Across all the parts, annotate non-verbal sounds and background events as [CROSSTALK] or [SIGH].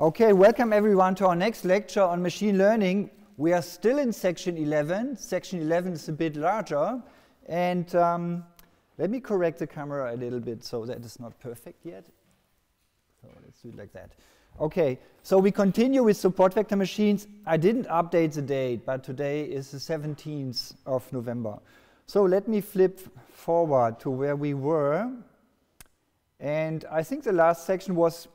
Okay, welcome everyone to our next lecture on machine learning. We are still in section 11. Section 11 is a bit larger. And um, let me correct the camera a little bit so that it's not perfect yet. So let's do it like that. Okay, so we continue with support vector machines. I didn't update the date, but today is the 17th of November. So let me flip forward to where we were. And I think the last section was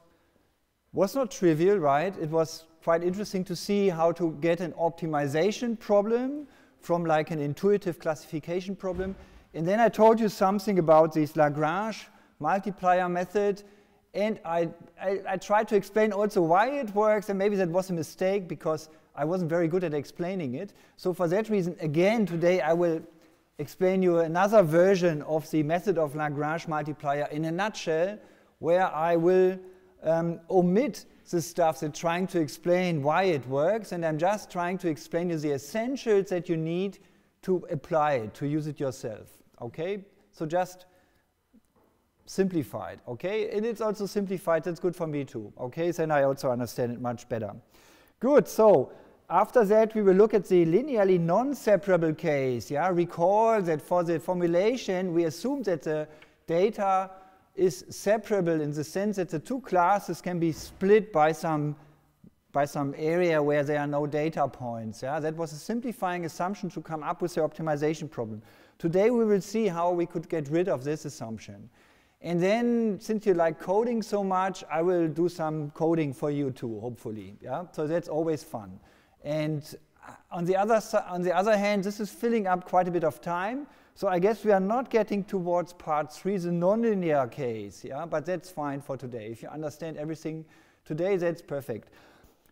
was not trivial, right? It was quite interesting to see how to get an optimization problem from like an intuitive classification problem. And then I told you something about this Lagrange multiplier method. And I, I, I, tried to explain also why it works, and maybe that was a mistake because I wasn't very good at explaining it. So for that reason, again, today I will explain you another version of the method of Lagrange multiplier in a nutshell, where I will um, omit the stuff that's trying to explain why it works, and I'm just trying to explain you the essentials that you need to apply it, to use it yourself. Okay? So just simplified. Okay? And it's also simplified, that's good for me too. Okay? Then I also understand it much better. Good, so after that we will look at the linearly non-separable case. Yeah? Recall that for the formulation we assume that the data is separable in the sense that the two classes can be split by some by some area where there are no data points. Yeah? That was a simplifying assumption to come up with the optimization problem. Today we will see how we could get rid of this assumption. And then, since you like coding so much, I will do some coding for you too, hopefully. Yeah? So that's always fun. And uh, on the, other on the other hand, this is filling up quite a bit of time. So I guess we are not getting towards part three, the nonlinear case, yeah, but that's fine for today. If you understand everything today, that's perfect.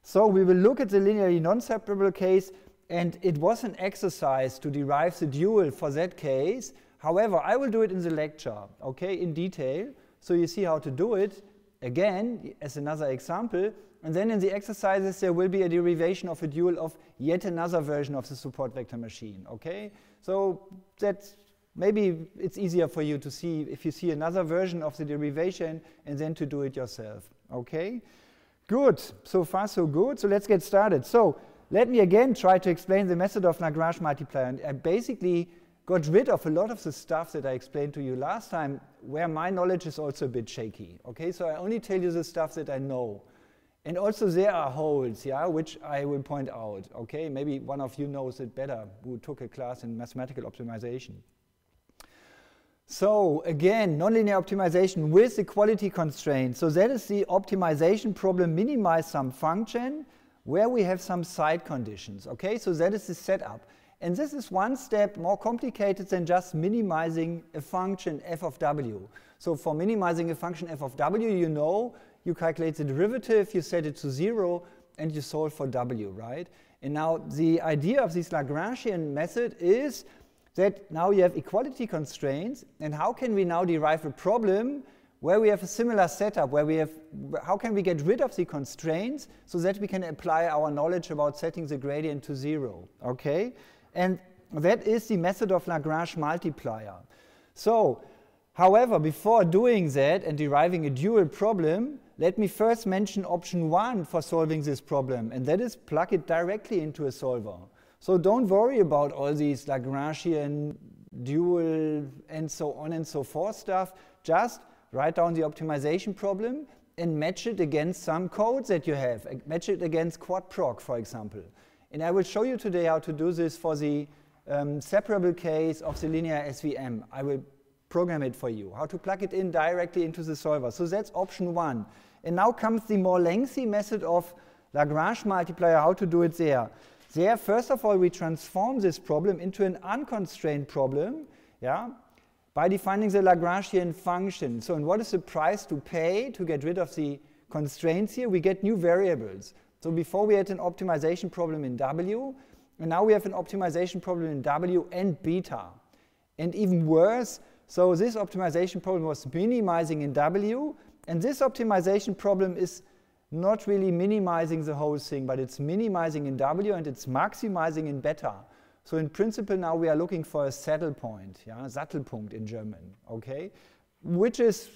So we will look at the linearly non-separable case, and it was an exercise to derive the dual for that case. However, I will do it in the lecture, okay, in detail, so you see how to do it. Again, as another example, and then in the exercises, there will be a derivation of a dual of yet another version of the support vector machine, okay? So that's maybe it's easier for you to see if you see another version of the derivation and then to do it yourself. Okay? Good. So far, so good. So let's get started. So let me again try to explain the method of Lagrange multiplier. And I basically got rid of a lot of the stuff that I explained to you last time where my knowledge is also a bit shaky. Okay, so I only tell you the stuff that I know. And also there are holes, yeah, which I will point out, okay? Maybe one of you knows it better who took a class in mathematical optimization. So again, nonlinear optimization with equality constraints. So that is the optimization problem, minimize some function where we have some side conditions, okay? So that is the setup. And this is one step more complicated than just minimizing a function f of w. So for minimizing a function f of w, you know you calculate the derivative, you set it to zero, and you solve for w, right? And now the idea of this Lagrangian method is that now you have equality constraints, and how can we now derive a problem where we have a similar setup, where we have, how can we get rid of the constraints so that we can apply our knowledge about setting the gradient to zero, okay? And that is the method of Lagrange multiplier. So, however, before doing that and deriving a dual problem, let me first mention option one for solving this problem, and that is plug it directly into a solver. So don't worry about all these Lagrangian dual and so on and so forth stuff. Just write down the optimization problem and match it against some codes that you have. Match it against quadprog, for example. And I will show you today how to do this for the um, separable case of the linear SVM. I will program it for you, how to plug it in directly into the solver. So that's option one. And now comes the more lengthy method of Lagrange multiplier, how to do it there. There, first of all, we transform this problem into an unconstrained problem, yeah, by defining the Lagrangian function. So, and what is the price to pay to get rid of the constraints here? We get new variables. So before we had an optimization problem in W, and now we have an optimization problem in W and beta. And even worse, so this optimization problem was minimizing in W, and this optimization problem is not really minimizing the whole thing, but it's minimizing in W and it's maximizing in beta. So in principle now we are looking for a saddle point, yeah, Sattelpunkt in German, okay, which is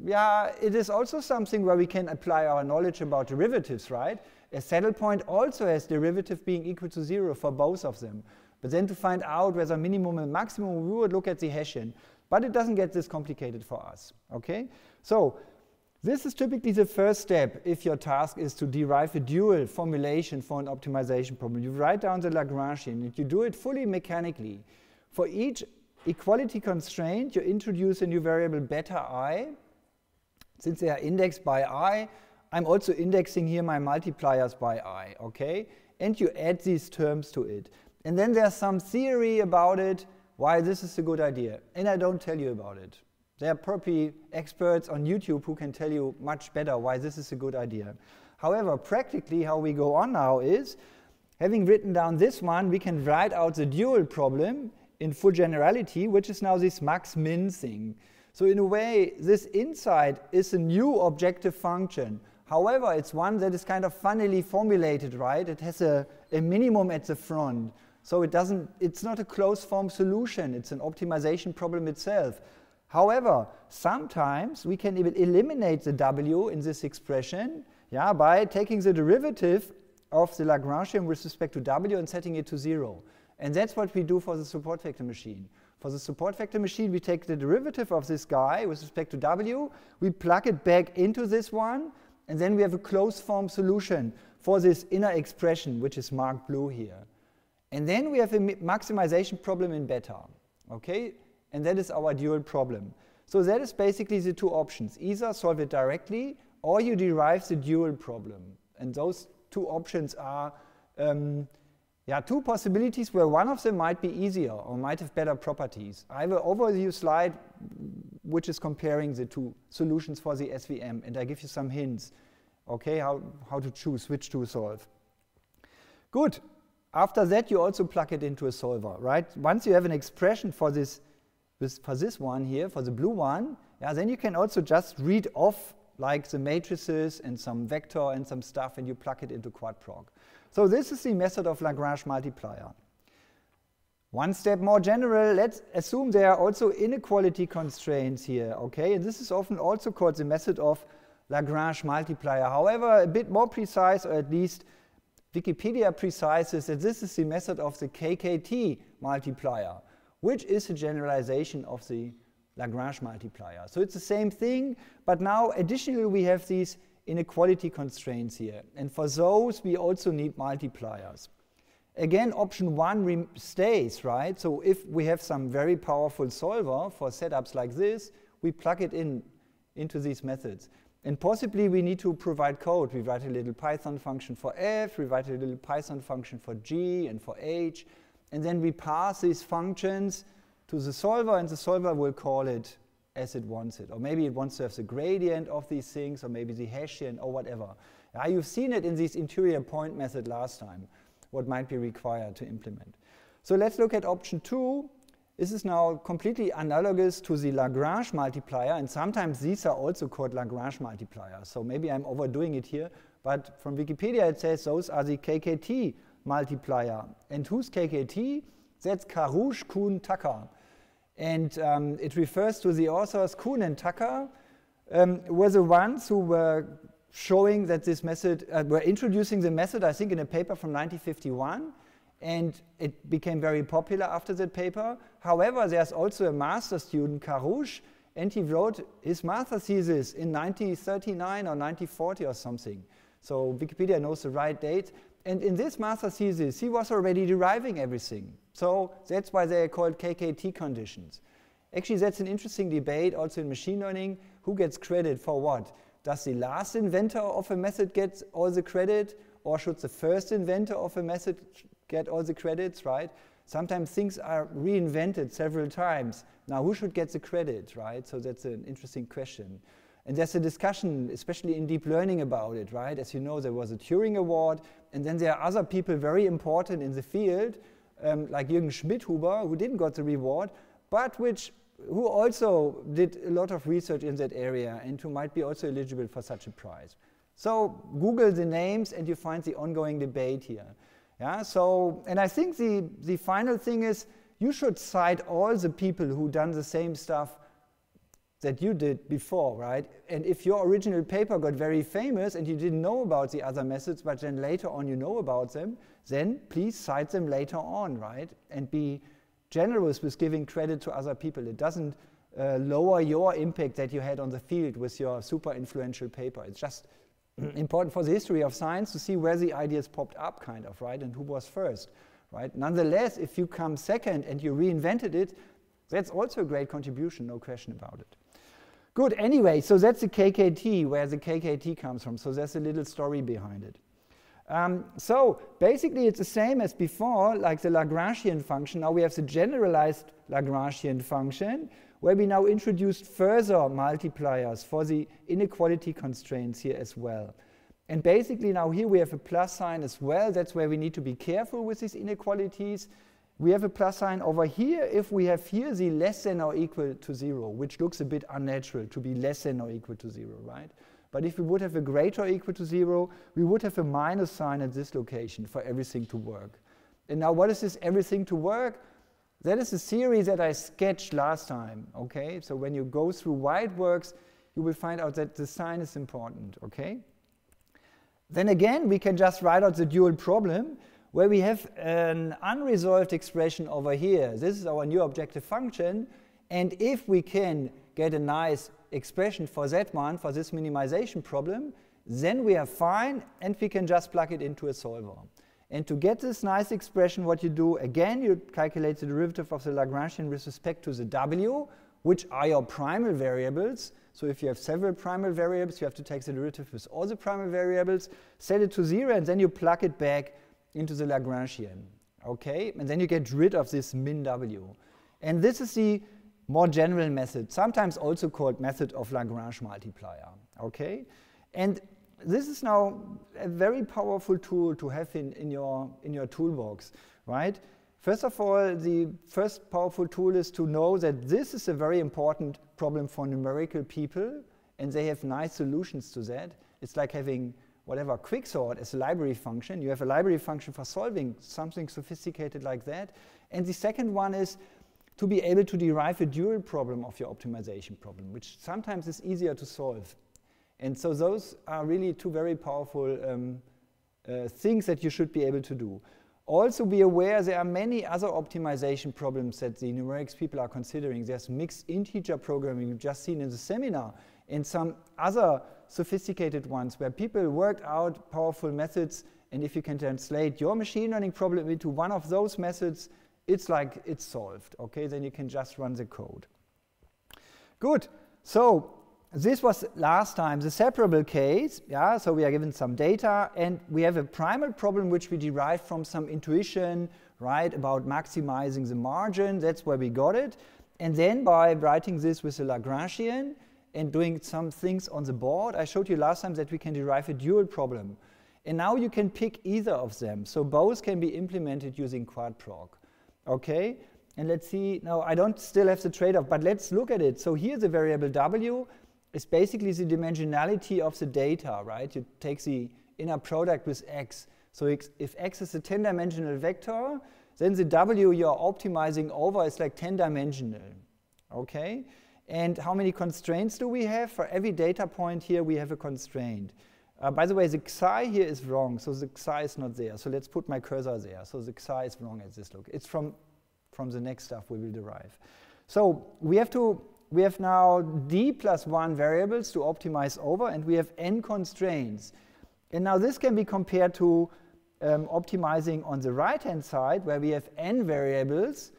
yeah, it is also something where we can apply our knowledge about derivatives, right? A saddle point also has derivative being equal to zero for both of them. But then to find out whether minimum and maximum, we would look at the Hessian. But it doesn't get this complicated for us, okay? So this is typically the first step if your task is to derive a dual formulation for an optimization problem. You write down the Lagrangian and you do it fully mechanically. For each equality constraint, you introduce a new variable beta i. Since they are indexed by i, I'm also indexing here my multipliers by i, okay? And you add these terms to it. And then there's some theory about it, why this is a good idea. And I don't tell you about it. There are probably experts on YouTube who can tell you much better why this is a good idea. However, practically how we go on now is, having written down this one, we can write out the dual problem in full generality, which is now this max-min thing. So in a way, this insight is a new objective function. However, it's one that is kind of funnily formulated, right? It has a, a minimum at the front. So it doesn't, it's not a closed form solution, it's an optimization problem itself. However, sometimes we can even eliminate the w in this expression yeah, by taking the derivative of the Lagrangian with respect to w and setting it to zero. And that's what we do for the support vector machine. For the support vector machine, we take the derivative of this guy with respect to w, we plug it back into this one, and then we have a closed form solution for this inner expression, which is marked blue here. And then we have a maximization problem in beta, okay? And that is our dual problem. So that is basically the two options. Either solve it directly or you derive the dual problem. And those two options are um, yeah, two possibilities where one of them might be easier or might have better properties. I have an overview slide which is comparing the two solutions for the SVM, and I give you some hints, okay, how, how to choose, which to solve. Good. After that, you also plug it into a solver, right? Once you have an expression for this, this, for this one here, for the blue one, yeah, then you can also just read off like the matrices and some vector and some stuff, and you plug it into quadprog. So this is the method of Lagrange multiplier. One step more general, let's assume there are also inequality constraints here, okay? And this is often also called the method of Lagrange multiplier. However, a bit more precise, or at least Wikipedia precises that this is the method of the KKT multiplier, which is a generalization of the Lagrange multiplier. So it's the same thing, but now additionally we have these inequality constraints here. And for those, we also need multipliers. Again, option one stays, right? So if we have some very powerful solver for setups like this, we plug it in into these methods. And possibly we need to provide code. We write a little Python function for f, we write a little Python function for g and for h, and then we pass these functions to the solver, and the solver will call it as it wants it. Or maybe it wants to have the gradient of these things, or maybe the Hessian, or whatever. Yeah, you've seen it in this interior point method last time, what might be required to implement. So let's look at option two. This is now completely analogous to the Lagrange multiplier, and sometimes these are also called Lagrange multipliers. So maybe I'm overdoing it here, but from Wikipedia it says those are the KKT multiplier. And who's KKT? That's Karush Kuhn Tucker. And um, it refers to the authors Kuhn and Tucker um, were the ones who were showing that this method, uh, were introducing the method, I think, in a paper from 1951. And it became very popular after that paper. However, there's also a master student, Karush, and he wrote his master thesis in 1939 or 1940 or something. So Wikipedia knows the right date. And in this master thesis, he was already deriving everything. So that's why they are called KKT conditions. Actually, that's an interesting debate also in machine learning. Who gets credit for what? Does the last inventor of a method get all the credit? Or should the first inventor of a method get all the credits, right? Sometimes things are reinvented several times. Now, who should get the credit, right? So that's an interesting question. And there's a discussion, especially in deep learning, about it, right? As you know, there was a Turing Award, and then there are other people very important in the field um, like Jürgen Schmidhuber, who didn't got the reward, but which who also did a lot of research in that area and who might be also eligible for such a prize. So Google the names and you find the ongoing debate here. Yeah, so, and I think the, the final thing is you should cite all the people who done the same stuff that you did before, right? And if your original paper got very famous and you didn't know about the other methods, but then later on you know about them, then please cite them later on, right? And be generous with giving credit to other people. It doesn't uh, lower your impact that you had on the field with your super influential paper. It's just [CLEARS THROAT] important for the history of science to see where the ideas popped up, kind of, right? And who was first, right? Nonetheless, if you come second and you reinvented it, that's also a great contribution, no question about it. Good, anyway, so that's the KKT, where the KKT comes from. So there's a little story behind it. Um, so basically it's the same as before, like the Lagrangian function. Now we have the generalized Lagrangian function, where we now introduced further multipliers for the inequality constraints here as well. And basically now here we have a plus sign as well. That's where we need to be careful with these inequalities. We have a plus sign over here if we have here the less than or equal to zero, which looks a bit unnatural to be less than or equal to zero, right? But if we would have a greater or equal to zero, we would have a minus sign at this location for everything to work. And now what is this everything to work? That is a theory that I sketched last time, okay? So when you go through why it works, you will find out that the sign is important, okay? Then again, we can just write out the dual problem where we have an unresolved expression over here. This is our new objective function. And if we can get a nice expression for Z1 for this minimization problem, then we are fine and we can just plug it into a solver. And to get this nice expression, what you do, again, you calculate the derivative of the Lagrangian with respect to the w, which are your primal variables. So if you have several primal variables, you have to take the derivative with all the primal variables, set it to zero, and then you plug it back into the Lagrangian. Okay? And then you get rid of this min w. And this is the more general method, sometimes also called method of Lagrange multiplier. Okay? And this is now a very powerful tool to have in, in, your, in your toolbox, right? First of all, the first powerful tool is to know that this is a very important problem for numerical people, and they have nice solutions to that. It's like having whatever quicksort as a library function. You have a library function for solving something sophisticated like that. And the second one is to be able to derive a dual problem of your optimization problem, which sometimes is easier to solve. And so those are really two very powerful um, uh, things that you should be able to do. Also be aware there are many other optimization problems that the numerics people are considering. There's mixed integer programming you've just seen in the seminar and some other sophisticated ones where people worked out powerful methods and if you can translate your machine learning problem into one of those methods, it's like it's solved, okay? Then you can just run the code. Good. So this was last time the separable case. Yeah, so we are given some data and we have a primal problem which we derived from some intuition, right, about maximizing the margin. That's where we got it. And then by writing this with a Lagrangian and doing some things on the board, I showed you last time that we can derive a dual problem. And now you can pick either of them. So both can be implemented using quadprog. Okay? And let's see, now I don't still have the trade-off, but let's look at it. So here the variable w, is basically the dimensionality of the data, right? You take the inner product with x. So if x is a 10-dimensional vector, then the w you're optimizing over is like 10-dimensional, okay? And how many constraints do we have? For every data point here, we have a constraint. Uh, by the way, the xi here is wrong, so the xi is not there. So let's put my cursor there. So the xi is wrong at this look. It's from, from the next stuff we will derive. So we have to we have now d plus 1 variables to optimize over, and we have n constraints. And now this can be compared to um, optimizing on the right-hand side, where we have n variables,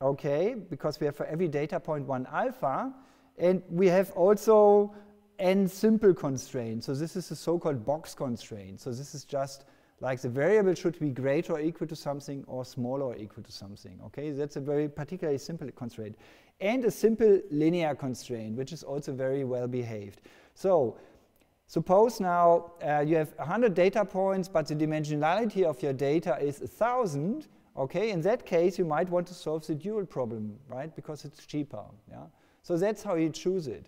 okay, because we have for every data point 1 alpha, and we have also n simple constraints. So this is a so-called box constraint. So this is just like the variable should be greater or equal to something or smaller or equal to something. Okay, that's a very particularly simple constraint and a simple linear constraint, which is also very well behaved. So suppose now uh, you have 100 data points, but the dimensionality of your data is 1,000. Okay, in that case, you might want to solve the dual problem, right? Because it's cheaper. Yeah. So that's how you choose it.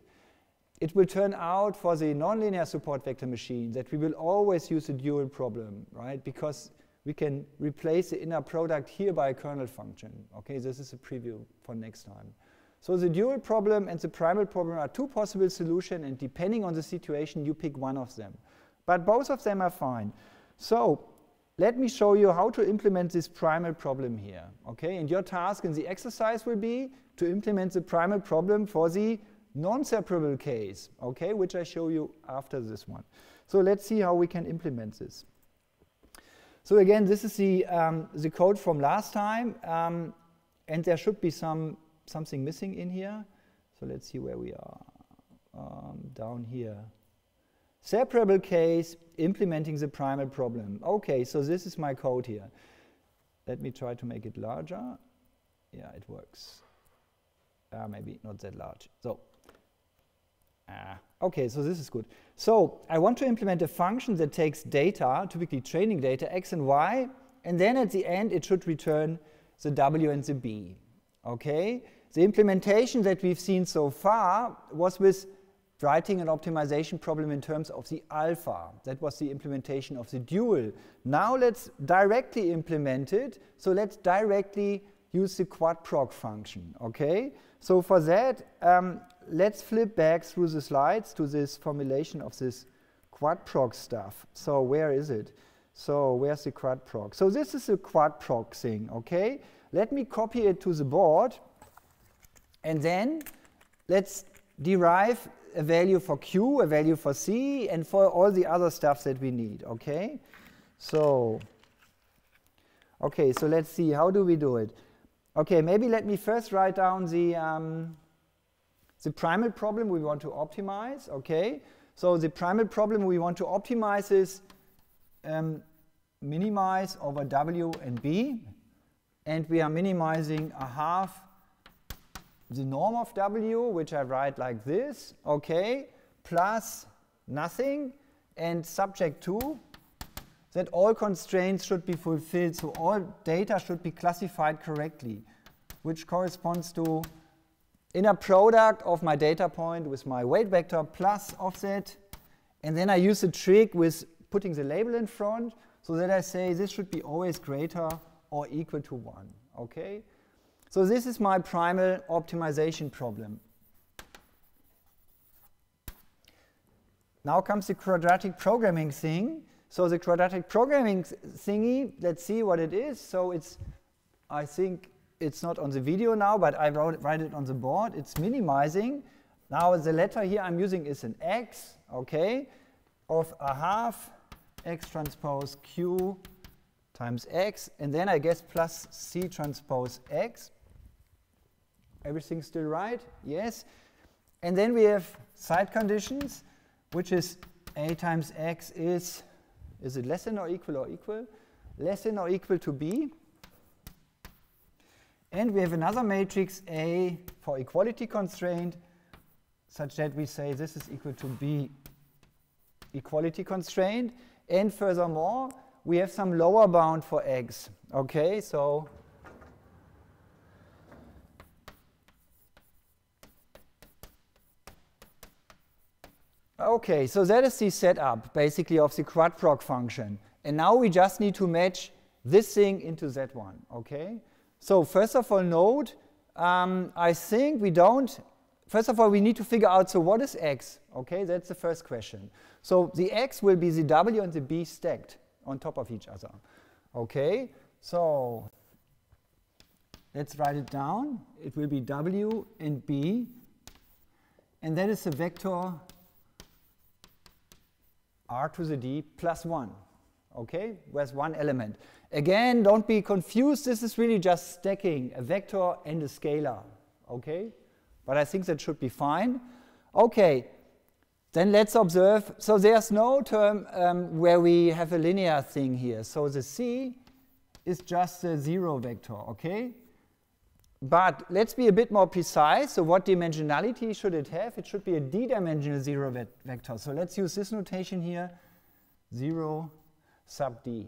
It will turn out for the nonlinear support vector machine that we will always use a dual problem, right? Because we can replace the inner product here by a kernel function. Okay, this is a preview for next time. So the dual problem and the primal problem are two possible solutions, and depending on the situation, you pick one of them. But both of them are fine. So let me show you how to implement this primal problem here. Okay, and your task in the exercise will be to implement the primal problem for the non-separable case, okay, which I show you after this one. So let's see how we can implement this. So again, this is the, um, the code from last time, um, and there should be some something missing in here. So let's see where we are. Um, down here. Separable case, implementing the primal problem. Okay, so this is my code here. Let me try to make it larger. Yeah, it works. Uh, maybe not that large. So, uh, okay, so this is good. So I want to implement a function that takes data, typically training data, x and y, and then at the end it should return the w and the b. Okay, the implementation that we've seen so far was with writing an optimization problem in terms of the alpha. That was the implementation of the dual. Now let's directly implement it. So let's directly use the quadprog function, okay? So for that, um, let's flip back through the slides to this formulation of this quadprog stuff. So where is it? So where's the quadprog? So this is a quadprog thing, okay? Let me copy it to the board. And then let's derive a value for Q, a value for C, and for all the other stuff that we need, okay? So, okay, so let's see, how do we do it? Okay, maybe let me first write down the, um, the primal problem we want to optimize, okay? So the primal problem we want to optimize is um, minimize over W and B, and we are minimizing a half the norm of W, which I write like this, okay, plus nothing, and subject to, that all constraints should be fulfilled, so all data should be classified correctly, which corresponds to inner product of my data point with my weight vector plus offset, and then I use a trick with putting the label in front, so that I say this should be always greater or equal to 1, okay? So this is my primal optimization problem. Now comes the quadratic programming thing. So the quadratic programming thingy, let's see what it is. So it's, I think it's not on the video now, but I wrote, write it on the board. It's minimizing. Now the letter here I'm using is an x, okay, of a half x transpose q times x, and then I guess plus c transpose x. Everything still right? Yes. And then we have side conditions, which is a times x is, is it less than or equal or equal? Less than or equal to b. And we have another matrix A for equality constraint, such that we say this is equal to B equality constraint. And furthermore, we have some lower bound for x. Okay, so Okay, so that is the setup, basically, of the quadprog function. And now we just need to match this thing into that one, okay? So first of all, note, um, I think we don't, first of all, we need to figure out, so what is x? Okay, that's the first question. So the x will be the w and the b stacked on top of each other. Okay, so let's write it down. It will be w and b, and that is the vector r to the d plus 1, okay, where's one element. Again, don't be confused, this is really just stacking a vector and a scalar, okay? But I think that should be fine. Okay, then let's observe, so there's no term um, where we have a linear thing here. So the c is just a zero vector, okay? But let's be a bit more precise. So what dimensionality should it have? It should be a d-dimensional zero ve vector. So let's use this notation here, 0 sub d.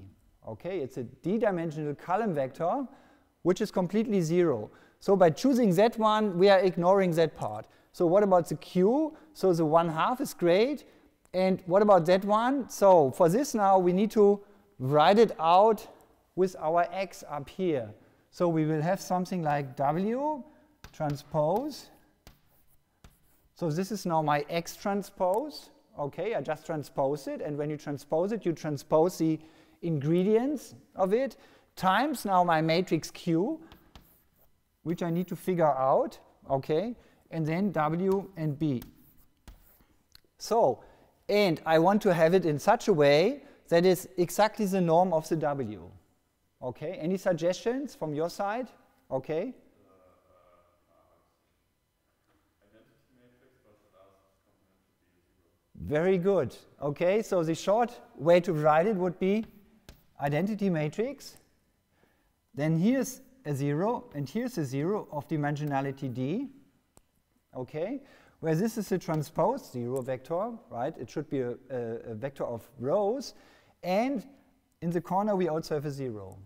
Okay, it's a d-dimensional column vector, which is completely zero. So by choosing that one, we are ignoring that part. So what about the q? So the 1 half is great. And what about that one? So for this now, we need to write it out with our x up here. So we will have something like W transpose. So this is now my X transpose. Okay, I just transpose it, and when you transpose it, you transpose the ingredients of it times now my matrix Q, which I need to figure out, okay, and then W and B. So, and I want to have it in such a way that is exactly the norm of the W. Okay, any suggestions from your side? Okay. Very good. Okay, so the short way to write it would be identity matrix. Then here's a 0, and here's a 0 of dimensionality d. Okay, where this is a transpose 0 vector, right? It should be a, a, a vector of rows. And in the corner, we also have a 0.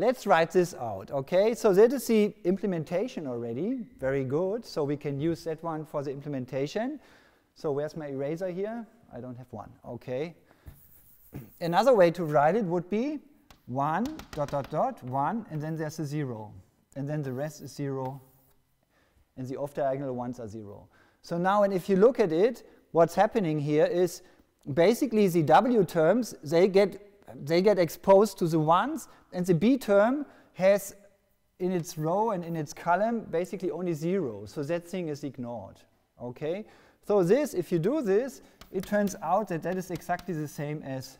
Let's write this out, okay? So that is the implementation already. Very good. So we can use that one for the implementation. So where's my eraser here? I don't have one. Okay. [CLEARS THROAT] Another way to write it would be 1 dot dot dot 1 and then there's a 0. And then the rest is 0 and the off-diagonal ones are 0. So now and if you look at it, what's happening here is basically the W terms, they get, they get exposed to the ones and the B term has in its row and in its column basically only 0. So that thing is ignored. Okay. So this, if you do this, it turns out that that is exactly the same as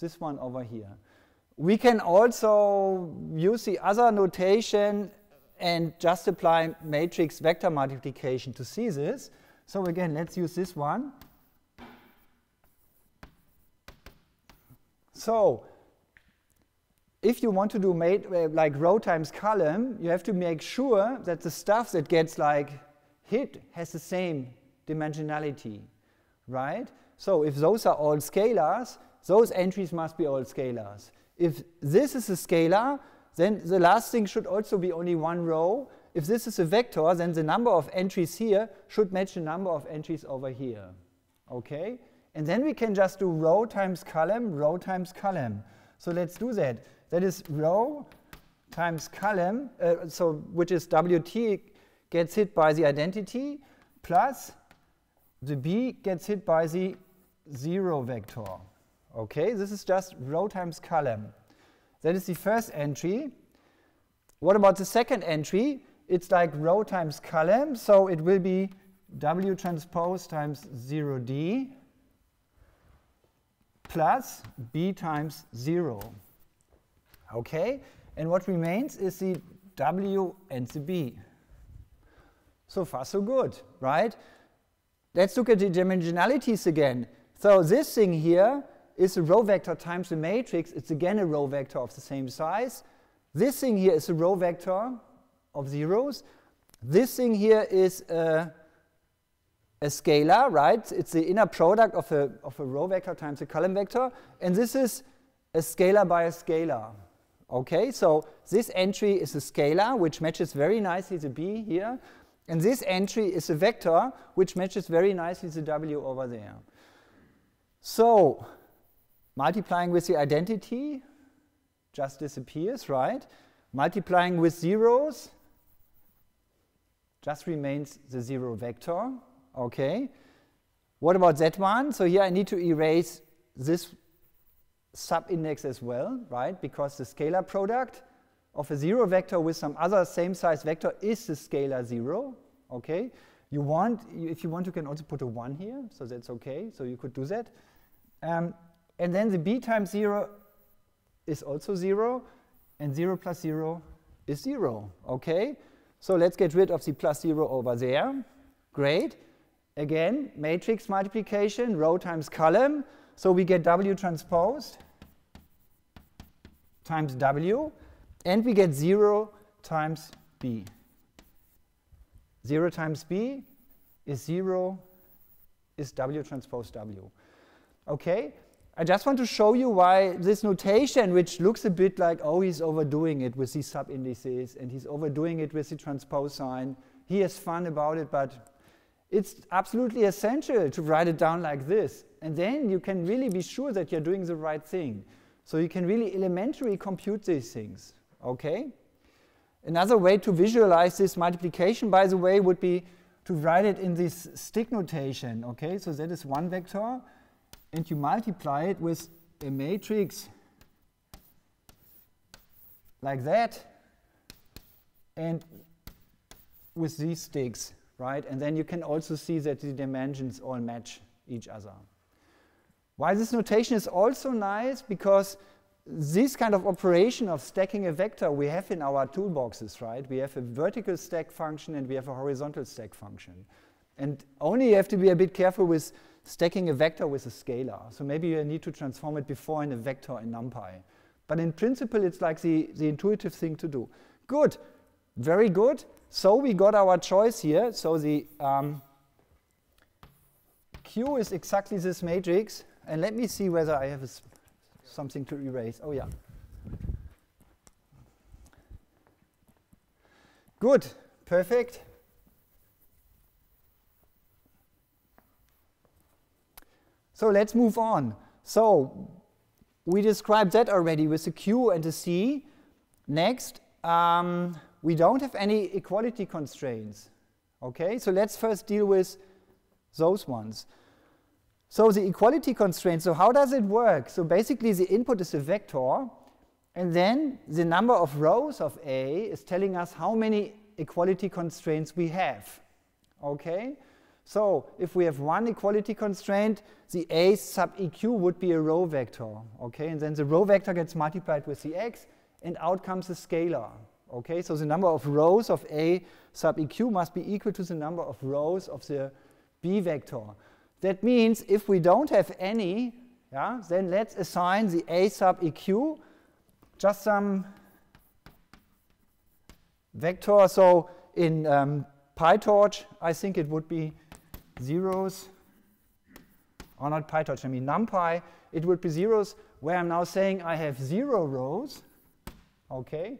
this one over here. We can also use the other notation and just apply matrix vector multiplication to see this. So again, let's use this one. So if you want to do uh, like row times column, you have to make sure that the stuff that gets like hit has the same dimensionality, right? So if those are all scalars, those entries must be all scalars. If this is a scalar, then the last thing should also be only one row. If this is a vector, then the number of entries here should match the number of entries over here. Okay? And then we can just do row times column, row times column. So let's do that. That is row times column, uh, so which is WT gets hit by the identity, plus the B gets hit by the 0 vector. Okay, this is just row times column. That is the first entry. What about the second entry? It's like row times column, so it will be W transpose times 0D plus B times 0. Okay, and what remains is the W and the B. So far, so good, right? Let's look at the dimensionalities again. So this thing here is a row vector times the matrix. It's again a row vector of the same size. This thing here is a row vector of zeros. This thing here is a, a scalar, right? It's the inner product of a, of a row vector times a column vector. And this is a scalar by a scalar. Okay, so this entry is a scalar, which matches very nicely the B here. And this entry is a vector which matches very nicely the W over there. So multiplying with the identity just disappears, right? Multiplying with zeros just remains the zero vector, okay? What about that one? So here I need to erase this subindex as well, right? Because the scalar product of a zero vector with some other same size vector is the scalar zero, okay? You want, if you want, you can also put a one here, so that's okay, so you could do that. Um, and then the b times zero is also zero, and zero plus zero is zero, okay? So let's get rid of the plus zero over there. Great. Again, matrix multiplication, row times column. So we get W transposed times W and we get 0 times b. 0 times b is 0 is w transpose w. Okay? I just want to show you why this notation, which looks a bit like, oh, he's overdoing it with these subindices and he's overdoing it with the transpose sign. He has fun about it, but it's absolutely essential to write it down like this. And then you can really be sure that you're doing the right thing. So you can really elementary compute these things. Okay? Another way to visualize this multiplication, by the way, would be to write it in this stick notation. Okay, so that is one vector, and you multiply it with a matrix like that, and with these sticks, right? And then you can also see that the dimensions all match each other. Why this notation is also nice, because this kind of operation of stacking a vector we have in our toolboxes, right? We have a vertical stack function and we have a horizontal stack function. And only you have to be a bit careful with stacking a vector with a scalar. So maybe you need to transform it before in a vector in NumPy. But in principle, it's like the, the intuitive thing to do. Good, very good. So we got our choice here. So the um, Q is exactly this matrix. And let me see whether I have something to erase. Oh, yeah. Good, perfect. So let's move on. So we described that already with the Q and the C. Next, um, we don't have any equality constraints. Okay, so let's first deal with those ones. So the equality constraint, so how does it work? So basically the input is a vector, and then the number of rows of A is telling us how many equality constraints we have. Okay? So if we have one equality constraint, the A sub EQ would be a row vector. Okay? And then the row vector gets multiplied with the X, and out comes a scalar. Okay? So the number of rows of A sub EQ must be equal to the number of rows of the B vector. That means if we don't have any, yeah, then let's assign the A sub EQ just some vector. So in um, PyTorch, I think it would be zeros, or not PyTorch, I mean NumPy, it would be zeros where I'm now saying I have zero rows, okay?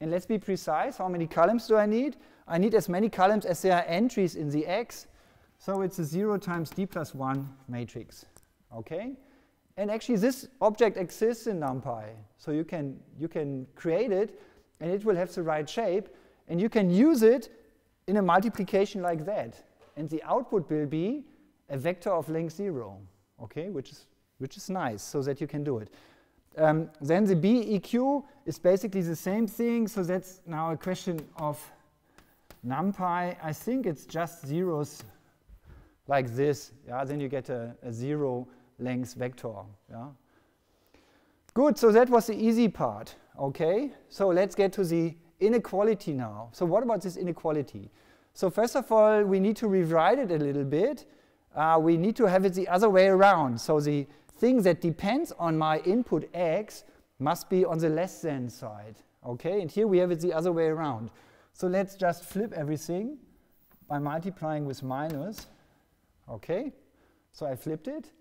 And let's be precise, how many columns do I need? I need as many columns as there are entries in the X, so it's a 0 times d plus 1 matrix. Okay? And actually this object exists in NumPy. So you can, you can create it and it will have the right shape and you can use it in a multiplication like that. And the output will be a vector of length 0, okay, which is, which is nice so that you can do it. Um, then the BEQ is basically the same thing, so that's now a question of NumPy. I think it's just zeros like this, yeah, then you get a, a zero length vector. Yeah. Good, so that was the easy part. Okay, so let's get to the inequality now. So what about this inequality? So first of all, we need to rewrite it a little bit. Uh, we need to have it the other way around. So the thing that depends on my input x must be on the less than side. Okay, and here we have it the other way around. So let's just flip everything by multiplying with minus. Okay, so I flipped it.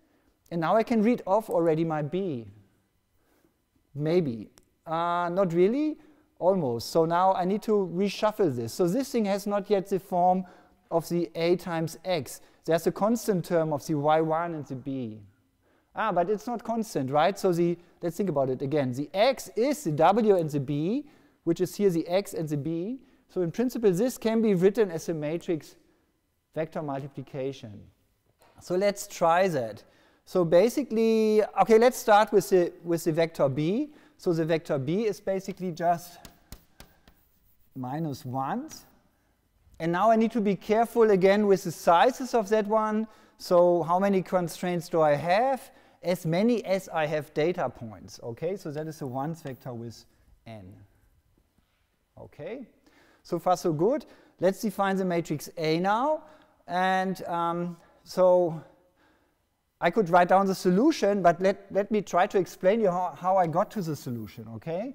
And now I can read off already my B. Maybe. Uh, not really, almost. So now I need to reshuffle this. So this thing has not yet the form of the A times X. There's a constant term of the Y1 and the B. Ah, but it's not constant, right? So the, let's think about it again. The X is the W and the B, which is here the X and the B. So in principle, this can be written as a matrix vector multiplication. So let's try that. So basically, okay, let's start with the, with the vector b. So the vector b is basically just minus 1s. And now I need to be careful again with the sizes of that one. So how many constraints do I have? As many as I have data points. Okay, so that is a ones vector with n. Okay, so far so good. Let's define the matrix A now. And um, so I could write down the solution, but let, let me try to explain you how, how I got to the solution, okay?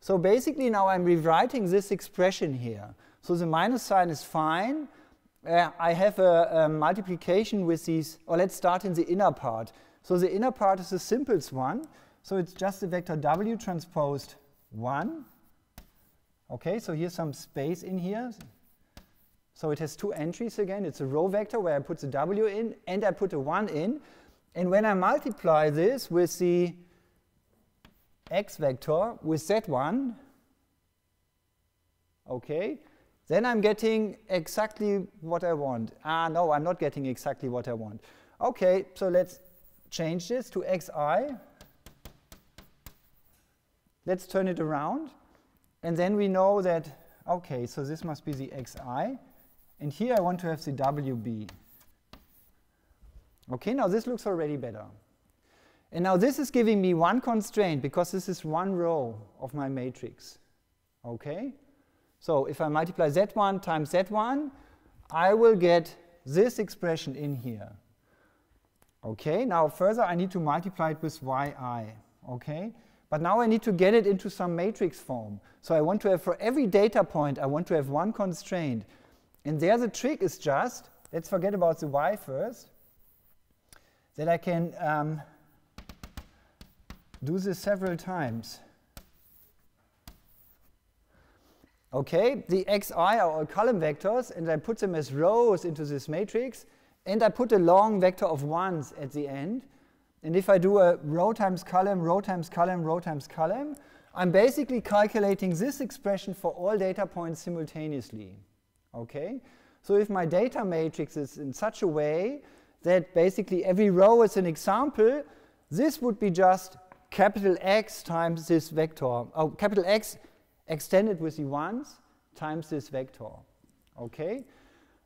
So basically now I'm rewriting this expression here. So the minus sign is fine. Uh, I have a, a, multiplication with these, or let's start in the inner part. So the inner part is the simplest one. So it's just the vector w transposed 1. Okay, so here's some space in here. So it has two entries again. It's a row vector where I put the w in and I put a 1 in. And when I multiply this with the x vector with that one, okay, then I'm getting exactly what I want. Ah, no, I'm not getting exactly what I want. Okay, so let's change this to xi. Let's turn it around. And then we know that, okay, so this must be the xi. And here I want to have the wb. Okay, now this looks already better. And now this is giving me one constraint because this is one row of my matrix. Okay? So if I multiply z1 times z1, I will get this expression in here. Okay, now further I need to multiply it with yi. Okay, but now I need to get it into some matrix form. So I want to have for every data point, I want to have one constraint. And there the trick is just, let's forget about the y first, that I can um, do this several times. Okay, the xi are all column vectors, and I put them as rows into this matrix, and I put a long vector of ones at the end. And if I do a row times column, row times column, row times column, I'm basically calculating this expression for all data points simultaneously. Okay? So if my data matrix is in such a way that basically every row is an example, this would be just capital X times this vector. Oh, capital X extended with the ones times this vector. Okay?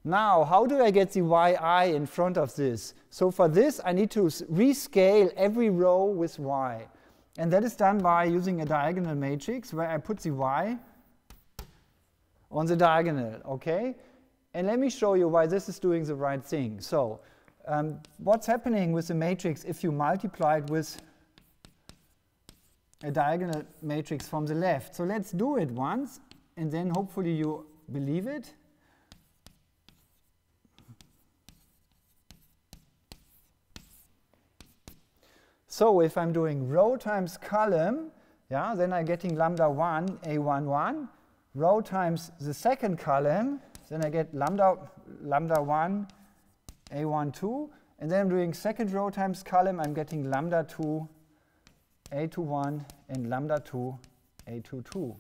Now, how do I get the yi in front of this? So for this, I need to rescale every row with y. And that is done by using a diagonal matrix where I put the y on the diagonal, okay? And let me show you why this is doing the right thing. So um, what's happening with the matrix if you multiply it with a diagonal matrix from the left. So let's do it once, and then hopefully you believe it. So if I'm doing row times column, yeah, then I'm getting lambda 1, a1, 1. Row times the second column, then I get lambda, lambda 1, a1, 2. And then I'm doing second row times column, I'm getting lambda 2, a21 and lambda 2 a22.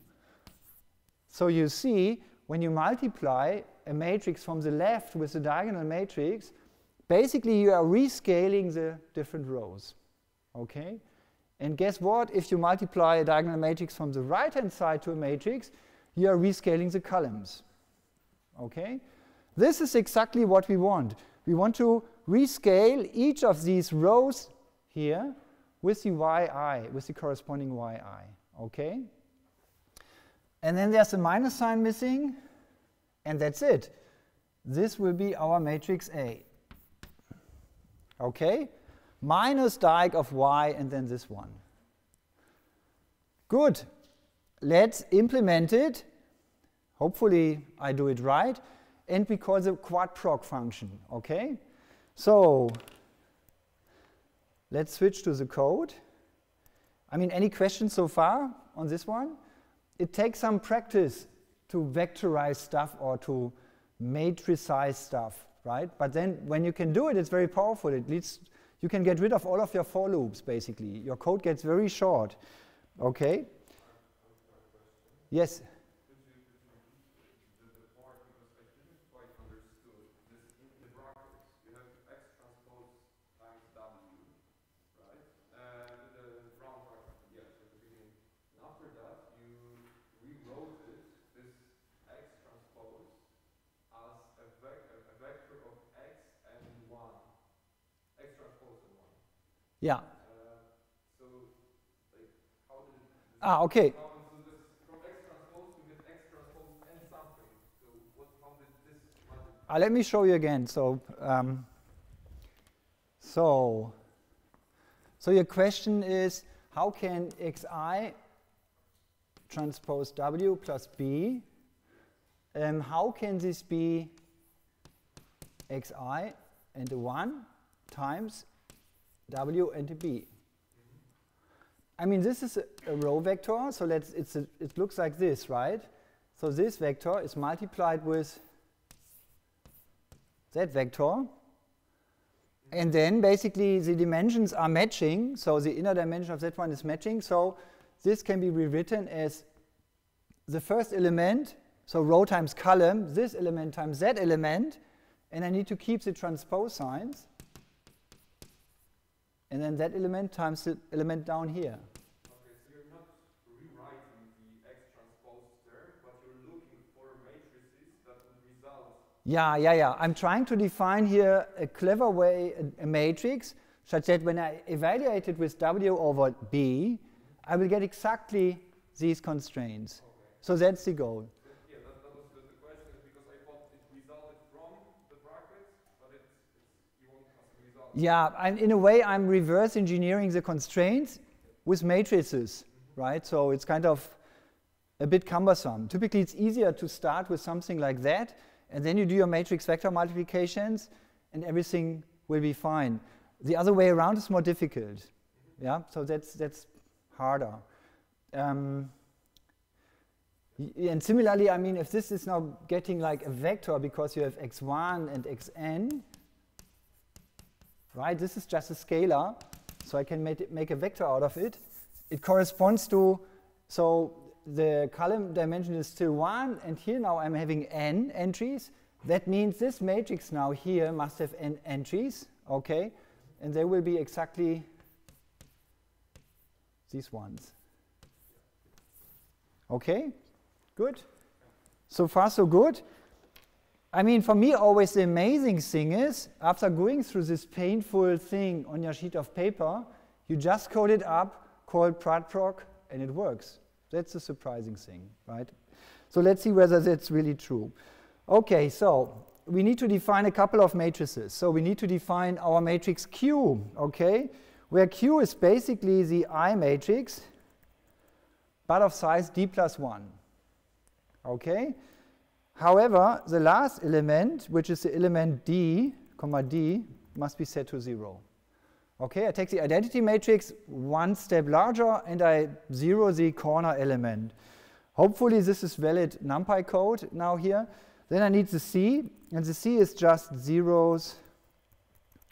So you see, when you multiply a matrix from the left with the diagonal matrix, basically you are rescaling the different rows. Okay? And guess what? If you multiply a diagonal matrix from the right-hand side to a matrix, you are rescaling the columns. Okay? This is exactly what we want. We want to rescale each of these rows here with the yi, with the corresponding yi, okay? And then there's a minus sign missing, and that's it. This will be our matrix A. Okay? Minus diag of y and then this one. Good. Let's implement it. Hopefully I do it right. And we call the quadprog function, okay? So Let's switch to the code. I mean, any questions so far on this one? It takes some practice to vectorize stuff or to matricize stuff, right? But then when you can do it, it's very powerful. It leads, you can get rid of all of your for loops, basically. Your code gets very short, okay? Yes? Yeah. so, like, ah, okay. Uh, let me show you again. So, um, so, so your question is, how can xi transpose w plus b? Um, how can this be xi and the 1 times W and B. I mean, this is a, a row vector, so let's, it's a, it looks like this, right? So this vector is multiplied with that vector. And then basically the dimensions are matching, so the inner dimension of that one is matching. So this can be rewritten as the first element so row times column, this element times that element, and I need to keep the transpose signs, and then that element times the element down here. Okay, so you're not rewriting the X transpose term, but you're looking for matrices that would result. Yeah, yeah, yeah. I'm trying to define here a clever way, a, a matrix, such that when I evaluate it with W over B, I will get exactly these constraints. Okay. So that's the goal. Yeah, that, that was the, the question is because I thought it resulted from the brackets, but it's, it's you won't have the result. Yeah, I'm, in a way, I'm reverse engineering the constraints with matrices, right? So it's kind of a bit cumbersome. Typically, it's easier to start with something like that, and then you do your matrix vector multiplications, and everything will be fine. The other way around is more difficult. Yeah, so that's that's harder. Um, and similarly, I mean, if this is now getting like a vector because you have x1 and xn, right? This is just a scalar, so I can make, make a vector out of it. It corresponds to, so the column dimension is still 1, and here now I'm having n entries. That means this matrix now here must have n entries, okay? And they will be exactly these ones. Okay? Good? So far, so good. I mean, for me, always the amazing thing is, after going through this painful thing on your sheet of paper, you just code it up, call quadprog, and it works. That's the surprising thing, right? So let's see whether that's really true. Okay, so we need to define a couple of matrices. So we need to define our matrix Q, okay? Where Q is basically the I matrix, but of size d plus 1. Okay? However, the last element, which is the element d, comma d, must be set to 0. Okay, I take the identity matrix one step larger and I zero the corner element. Hopefully this is valid NumPy code now here. Then I need the C, and the C is just zeros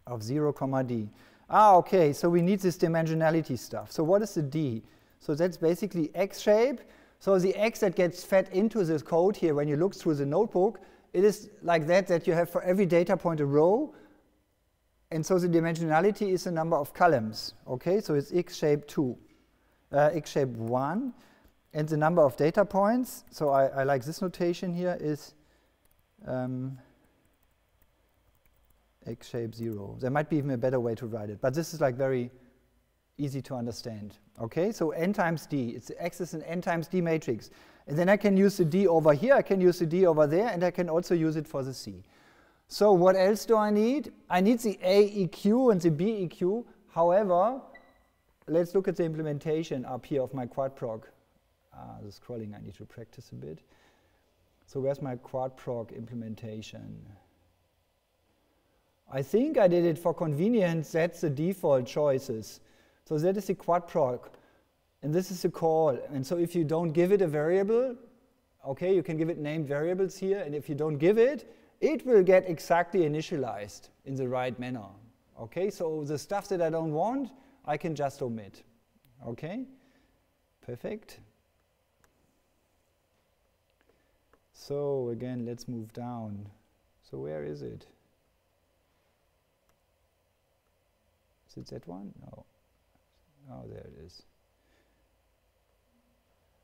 of 0, comma d. Ah, okay, so we need this dimensionality stuff. So what is the d? So that's basically x shape. So the x that gets fed into this code here, when you look through the notebook, it is like that that you have for every data point a row. And so the dimensionality is the number of columns. Okay, so it's x shape 2, uh, x shape 1. And the number of data points, so I, I like this notation here, is um, x shape 0. There might be even a better way to write it, but this is like very easy to understand. Okay, so n times d, it's x is an n times d matrix. And then I can use the d over here, I can use the d over there, and I can also use it for the c. So what else do I need? I need the AEQ and the BEQ. However, let's look at the implementation up here of my quadprog. Uh, the scrolling I need to practice a bit. So where's my quadprog implementation? I think I did it for convenience. That's the default choices. So that is the quadprog. And this is the call. And so if you don't give it a variable, okay, you can give it named variables here. And if you don't give it, it will get exactly initialized in the right manner. Okay, so the stuff that I don't want, I can just omit. Okay, perfect. So again, let's move down. So where is it? Is it that one? No. Oh, there it is.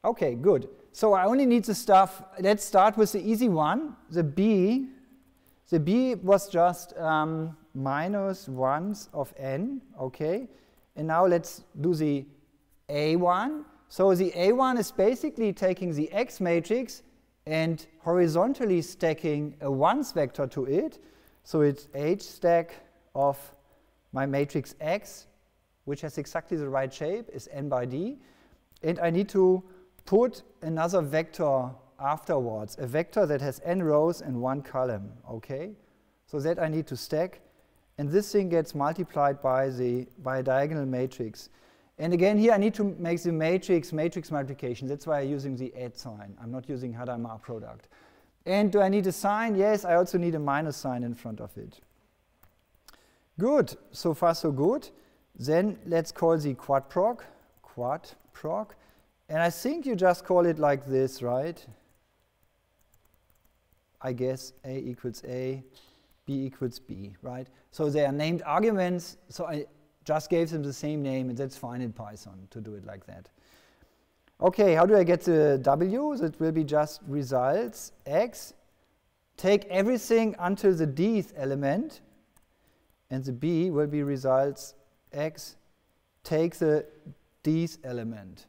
Okay, good. So I only need the stuff. Let's start with the easy one, the B. The B was just um, minus ones of n, okay? And now let's do the A1. So the A1 is basically taking the X matrix and horizontally stacking a ones vector to it. So it's H stack of my matrix X, which has exactly the right shape, is n by d. And I need to put another vector afterwards, a vector that has n rows and one column, okay? So that I need to stack. And this thing gets multiplied by, the, by a diagonal matrix. And again, here I need to make the matrix matrix multiplication. That's why I'm using the add sign. I'm not using Hadamard product. And do I need a sign? Yes, I also need a minus sign in front of it. Good, so far so good. Then let's call the quadprog, quadprog. And I think you just call it like this, right? I guess A equals A, B equals B, right? So they are named arguments, so I just gave them the same name, and that's fine in Python to do it like that. Okay, how do I get the W? That will be just results, X. Take everything until the Dth element, and the B will be results, X. Take the Dth element,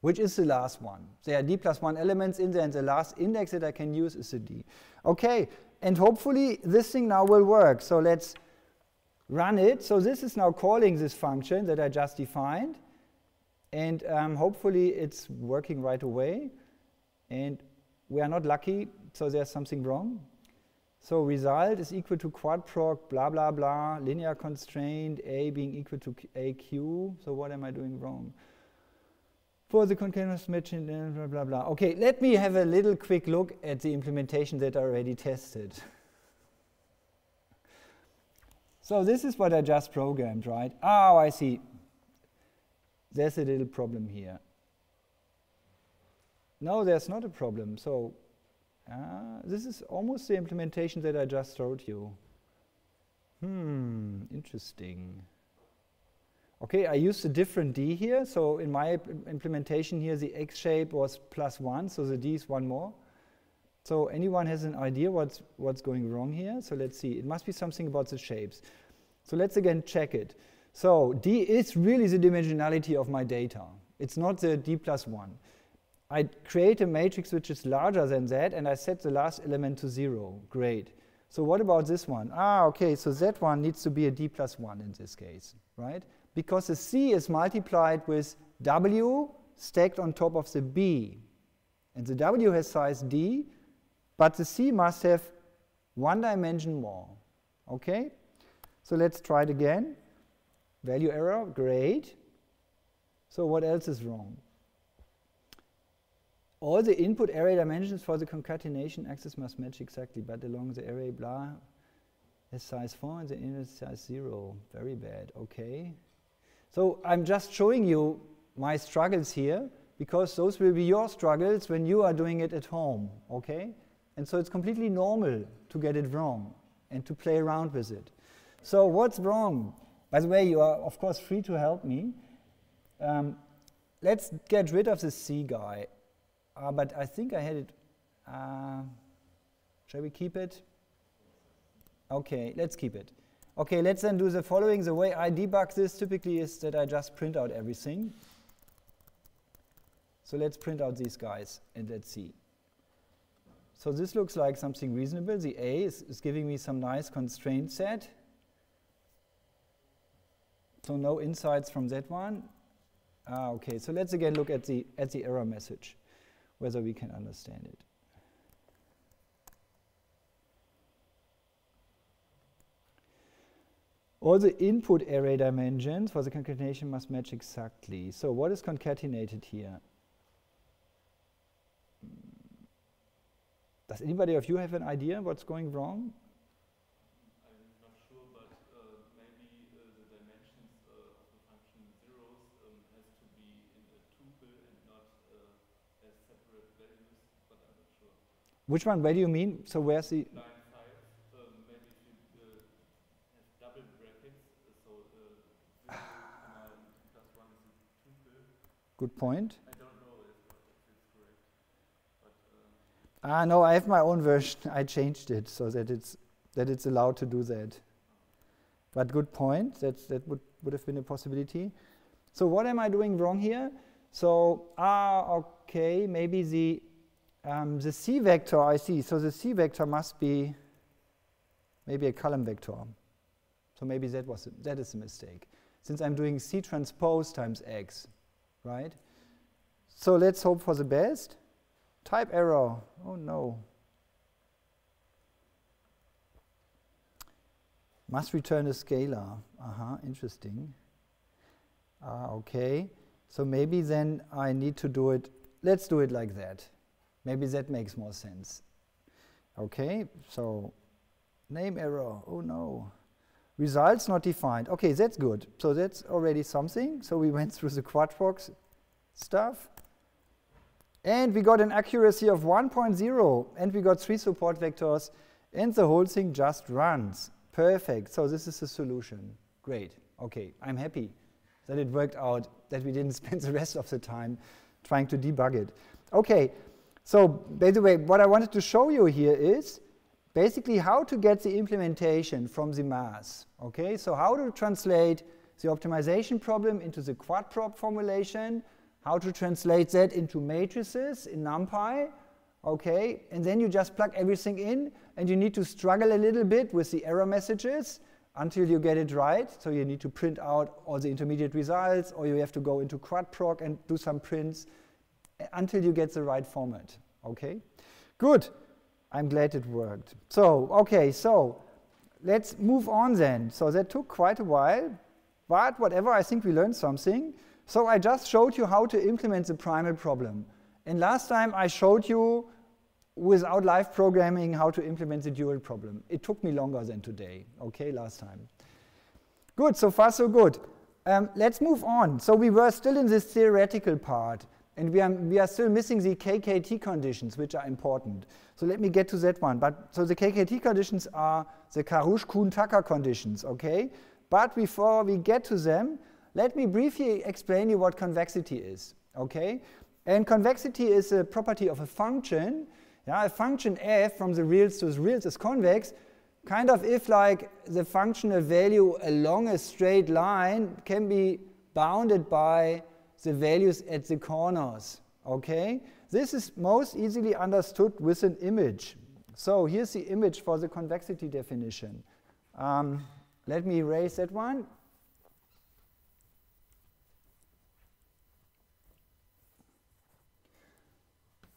which is the last one. There are D plus 1 elements in there, and the last index that I can use is the D. Okay, and hopefully this thing now will work. So let's run it. So this is now calling this function that I just defined. And um, hopefully it's working right away. And we are not lucky, so there's something wrong. So result is equal to quadprog, blah, blah, blah, linear constraint, A being equal to AQ. So what am I doing wrong? For the continuous matching, blah, blah, blah. Okay, let me have a little quick look at the implementation that I already tested. [LAUGHS] so this is what I just programmed, right? Oh, I see there's a little problem here. No, there's not a problem. So uh, this is almost the implementation that I just showed you. Hmm, interesting. Okay, I used a different D here. So in my implementation here, the X shape was plus one, so the D is one more. So anyone has an idea what's, what's going wrong here? So let's see. It must be something about the shapes. So let's again check it. So D is really the dimensionality of my data. It's not the D plus 1. I create a matrix which is larger than that, and I set the last element to 0. Great. So what about this one? Ah, okay, so that one needs to be a D plus 1 in this case, right? Because the C is multiplied with W stacked on top of the B. And the W has size D, but the C must have one dimension more. Okay? So let's try it again. Value error, great. So what else is wrong? All the input array dimensions for the concatenation axis must match exactly, but along the array blah is size 4 and the inner size 0. Very bad, okay. So I'm just showing you my struggles here because those will be your struggles when you are doing it at home, okay? And so it's completely normal to get it wrong and to play around with it. So what's wrong? By the way, you are, of course, free to help me. Um, let's get rid of the C guy. Uh, but I think I had it. Uh, shall we keep it? Okay, let's keep it. Okay, let's then do the following. The way I debug this typically is that I just print out everything. So let's print out these guys and let's see. So this looks like something reasonable. The A is, is giving me some nice constraint set. So no insights from that one. Ah, okay, so let's again look at the, at the error message, whether we can understand it. All the input array dimensions for the concatenation must match exactly. So what is concatenated here? Does anybody of you have an idea what's going wrong? Which one? Where do you mean? So where's the? Line five. Um, maybe if you uh, have double brackets, so uh, plus one is tuple. Good point. I don't know if, if it's correct, but. Uh, ah no, I have my own version. I changed it so that it's that it's allowed to do that. But good point. That that would would have been a possibility. So what am I doing wrong here? So ah okay, maybe the um, the C vector I see, so the C vector must be maybe a column vector. So maybe that was a, that is a mistake. Since I'm doing C transpose times X, right? So let's hope for the best. Type error. Oh no. Must return a scalar. Uh-huh, interesting. Ah, okay. So maybe then I need to do it, let's do it like that. Maybe that makes more sense. Okay, so name error, oh no. Results not defined. Okay, that's good. So that's already something. So we [LAUGHS] went through the quadprog stuff. And we got an accuracy of 1.0, and we got three support vectors, and the whole thing just runs. Perfect. So this is the solution. Great. Okay, I'm happy that it worked out, that we didn't [LAUGHS] spend the rest of the time trying to debug it. Okay, so by the way, what I wanted to show you here is basically how to get the implementation from the mass. Okay, so how to translate the optimization problem into the quadprog formulation, how to translate that into matrices in NumPy, okay, and then you just plug everything in, and you need to struggle a little bit with the error messages until you get it right. So you need to print out all the intermediate results, or you have to go into quadprog and do some prints until you get the right format, okay? Good. I'm glad it worked. So, okay, so let's move on then. So that took quite a while, but whatever, I think we learned something. So I just showed you how to implement the primal problem. And last time I showed you without live programming how to implement the dual problem. It took me longer than today, okay, last time. Good, so far so good. Um, let's move on. So we were still in this theoretical part, and we are, we are still missing the KKT conditions, which are important. So let me get to that one. But so the KKT conditions are the Karush-Kuhn-Tucker conditions, okay? But before we get to them, let me briefly explain you what convexity is, okay? And convexity is a property of a function. Yeah, a function f from the reals to the reals is convex, kind of if like the functional value along a straight line can be bounded by the values at the corners, okay? This is most easily understood with an image. So here's the image for the convexity definition. Um, let me erase that one.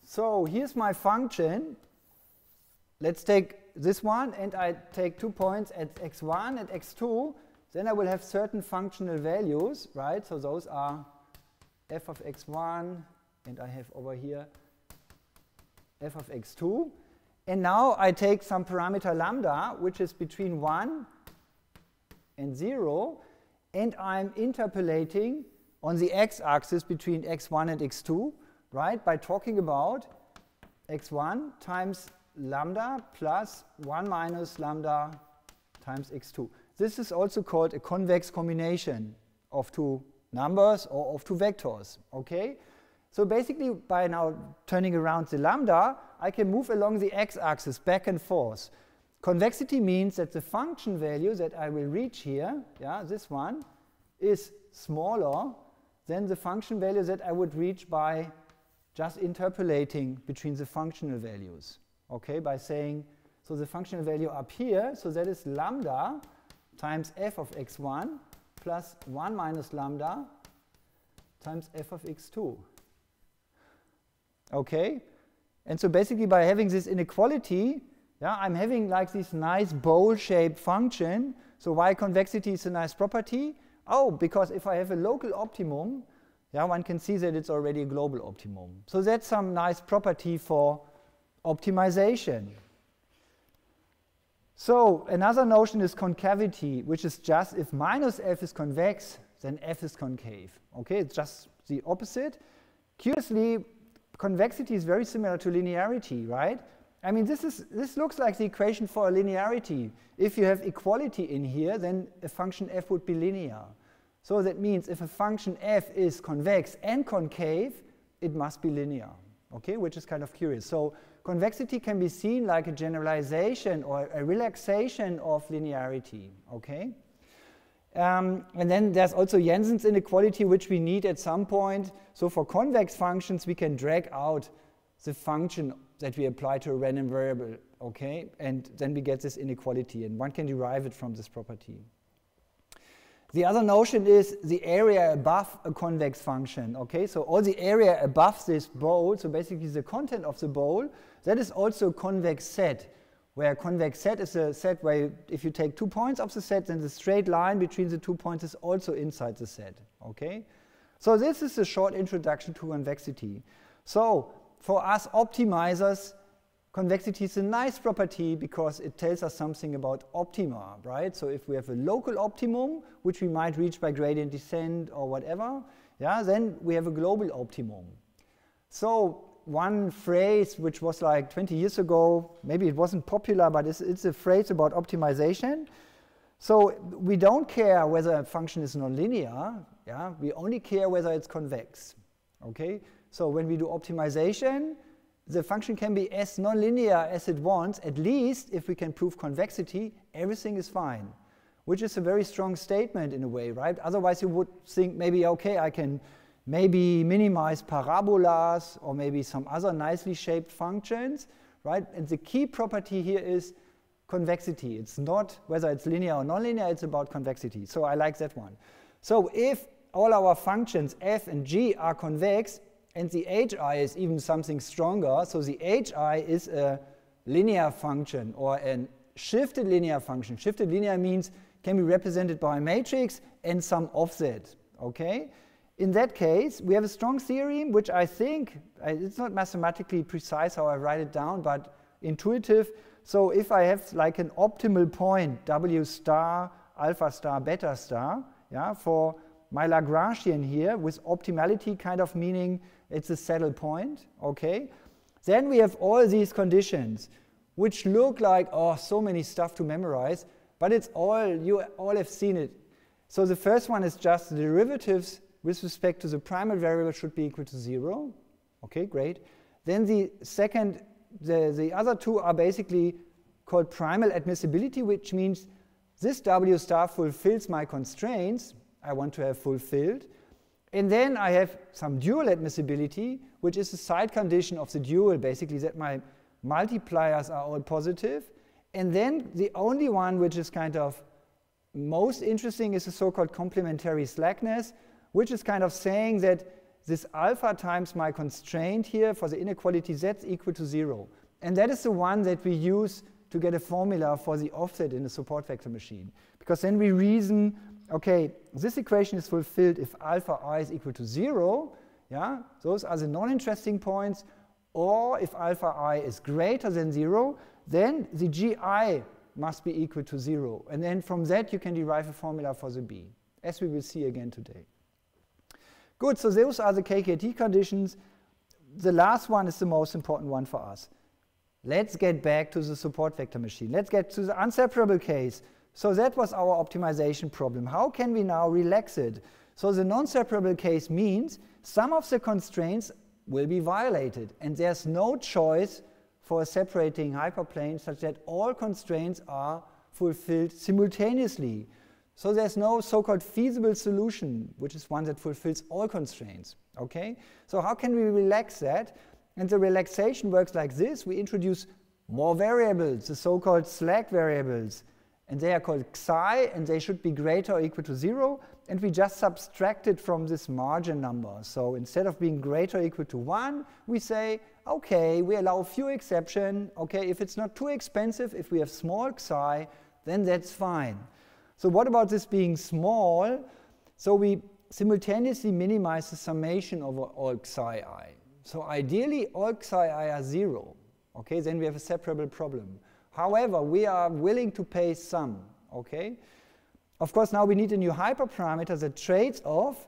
So here's my function. Let's take this one, and I take two points at x1 and x2. Then I will have certain functional values, right? So those are f of x1, and I have over here f of x2. And now I take some parameter lambda, which is between 1 and 0, and I'm interpolating on the x-axis between x1 and x2, right, by talking about x1 times lambda plus 1 minus lambda times x2. This is also called a convex combination of two numbers or of two vectors, okay? So basically, by now turning around the lambda, I can move along the x-axis back and forth. Convexity means that the function value that I will reach here, yeah, this one, is smaller than the function value that I would reach by just interpolating between the functional values, okay, by saying, so the functional value up here, so that is lambda times f of x1 plus 1 minus lambda times f of x2. Okay? And so basically by having this inequality, yeah, I'm having like this nice bowl-shaped function. So why convexity is a nice property? Oh, because if I have a local optimum, yeah, one can see that it's already a global optimum. So that's some nice property for optimization. So another notion is concavity, which is just if minus f is convex, then f is concave. Okay, it's just the opposite. Curiously, convexity is very similar to linearity, right? I mean, this, is, this looks like the equation for a linearity. If you have equality in here, then a function f would be linear. So that means if a function f is convex and concave, it must be linear, okay, which is kind of curious. So convexity can be seen like a generalization or a relaxation of linearity, okay? Um, and then there's also Jensen's inequality, which we need at some point. So for convex functions, we can drag out the function that we apply to a random variable, okay? And then we get this inequality, and one can derive it from this property. The other notion is the area above a convex function, okay? So all the area above this bowl, so basically the content of the bowl, that is also a convex set, where a convex set is a set where you, if you take two points of the set, then the straight line between the two points is also inside the set, okay? So this is a short introduction to convexity. So for us optimizers, Convexity is a nice property because it tells us something about optima, right? So if we have a local optimum, which we might reach by gradient descent or whatever, yeah, then we have a global optimum. So one phrase which was like 20 years ago, maybe it wasn't popular, but it's, it's a phrase about optimization. So we don't care whether a function is nonlinear, yeah? we only care whether it's convex. Okay? So when we do optimization, the function can be as nonlinear as it wants, at least if we can prove convexity, everything is fine. Which is a very strong statement in a way, right? Otherwise you would think maybe, okay, I can maybe minimize parabolas or maybe some other nicely shaped functions, right? And the key property here is convexity. It's not whether it's linear or nonlinear, it's about convexity. So I like that one. So if all our functions f and g are convex, and the hi is even something stronger, so the hi is a linear function or a shifted linear function. Shifted linear means can be represented by a matrix and some offset, okay? In that case, we have a strong theorem, which I think, it's not mathematically precise how I write it down, but intuitive. So if I have like an optimal point, W star, alpha star, beta star, yeah, for my Lagrangian here with optimality kind of meaning it's a saddle point, okay? Then we have all these conditions which look like, oh, so many stuff to memorize, but it's all, you all have seen it. So the first one is just the derivatives with respect to the primary variable should be equal to zero. Okay, great. Then the second, the, the other two are basically called primal admissibility, which means this W star fulfills my constraints I want to have fulfilled. And then I have some dual admissibility, which is a side condition of the dual, basically that my multipliers are all positive. And then the only one which is kind of most interesting is the so-called complementary slackness, which is kind of saying that this alpha times my constraint here for the inequality z is equal to zero. And that is the one that we use to get a formula for the offset in the support vector machine. Because then we reason okay, this equation is fulfilled if alpha i is equal to 0. Yeah, those are the non-interesting points. Or if alpha i is greater than 0, then the gi must be equal to 0. And then from that you can derive a formula for the b, as we will see again today. Good, so those are the KKT conditions. The last one is the most important one for us. Let's get back to the support vector machine. Let's get to the unseparable case. So that was our optimization problem. How can we now relax it? So the non-separable case means some of the constraints will be violated and there's no choice for a separating hyperplane such that all constraints are fulfilled simultaneously. So there's no so-called feasible solution, which is one that fulfills all constraints. Okay? So how can we relax that? And the relaxation works like this. We introduce more variables, the so-called slack variables and they are called xi, and they should be greater or equal to 0, and we just subtract it from this margin number. So instead of being greater or equal to 1, we say, okay, we allow a few exception. Okay, if it's not too expensive, if we have small xi, then that's fine. So what about this being small? So we simultaneously minimize the summation over all xi i. So ideally, all xi i are 0. Okay, then we have a separable problem. However, we are willing to pay some, okay? Of course, now we need a new hyperparameter that trades off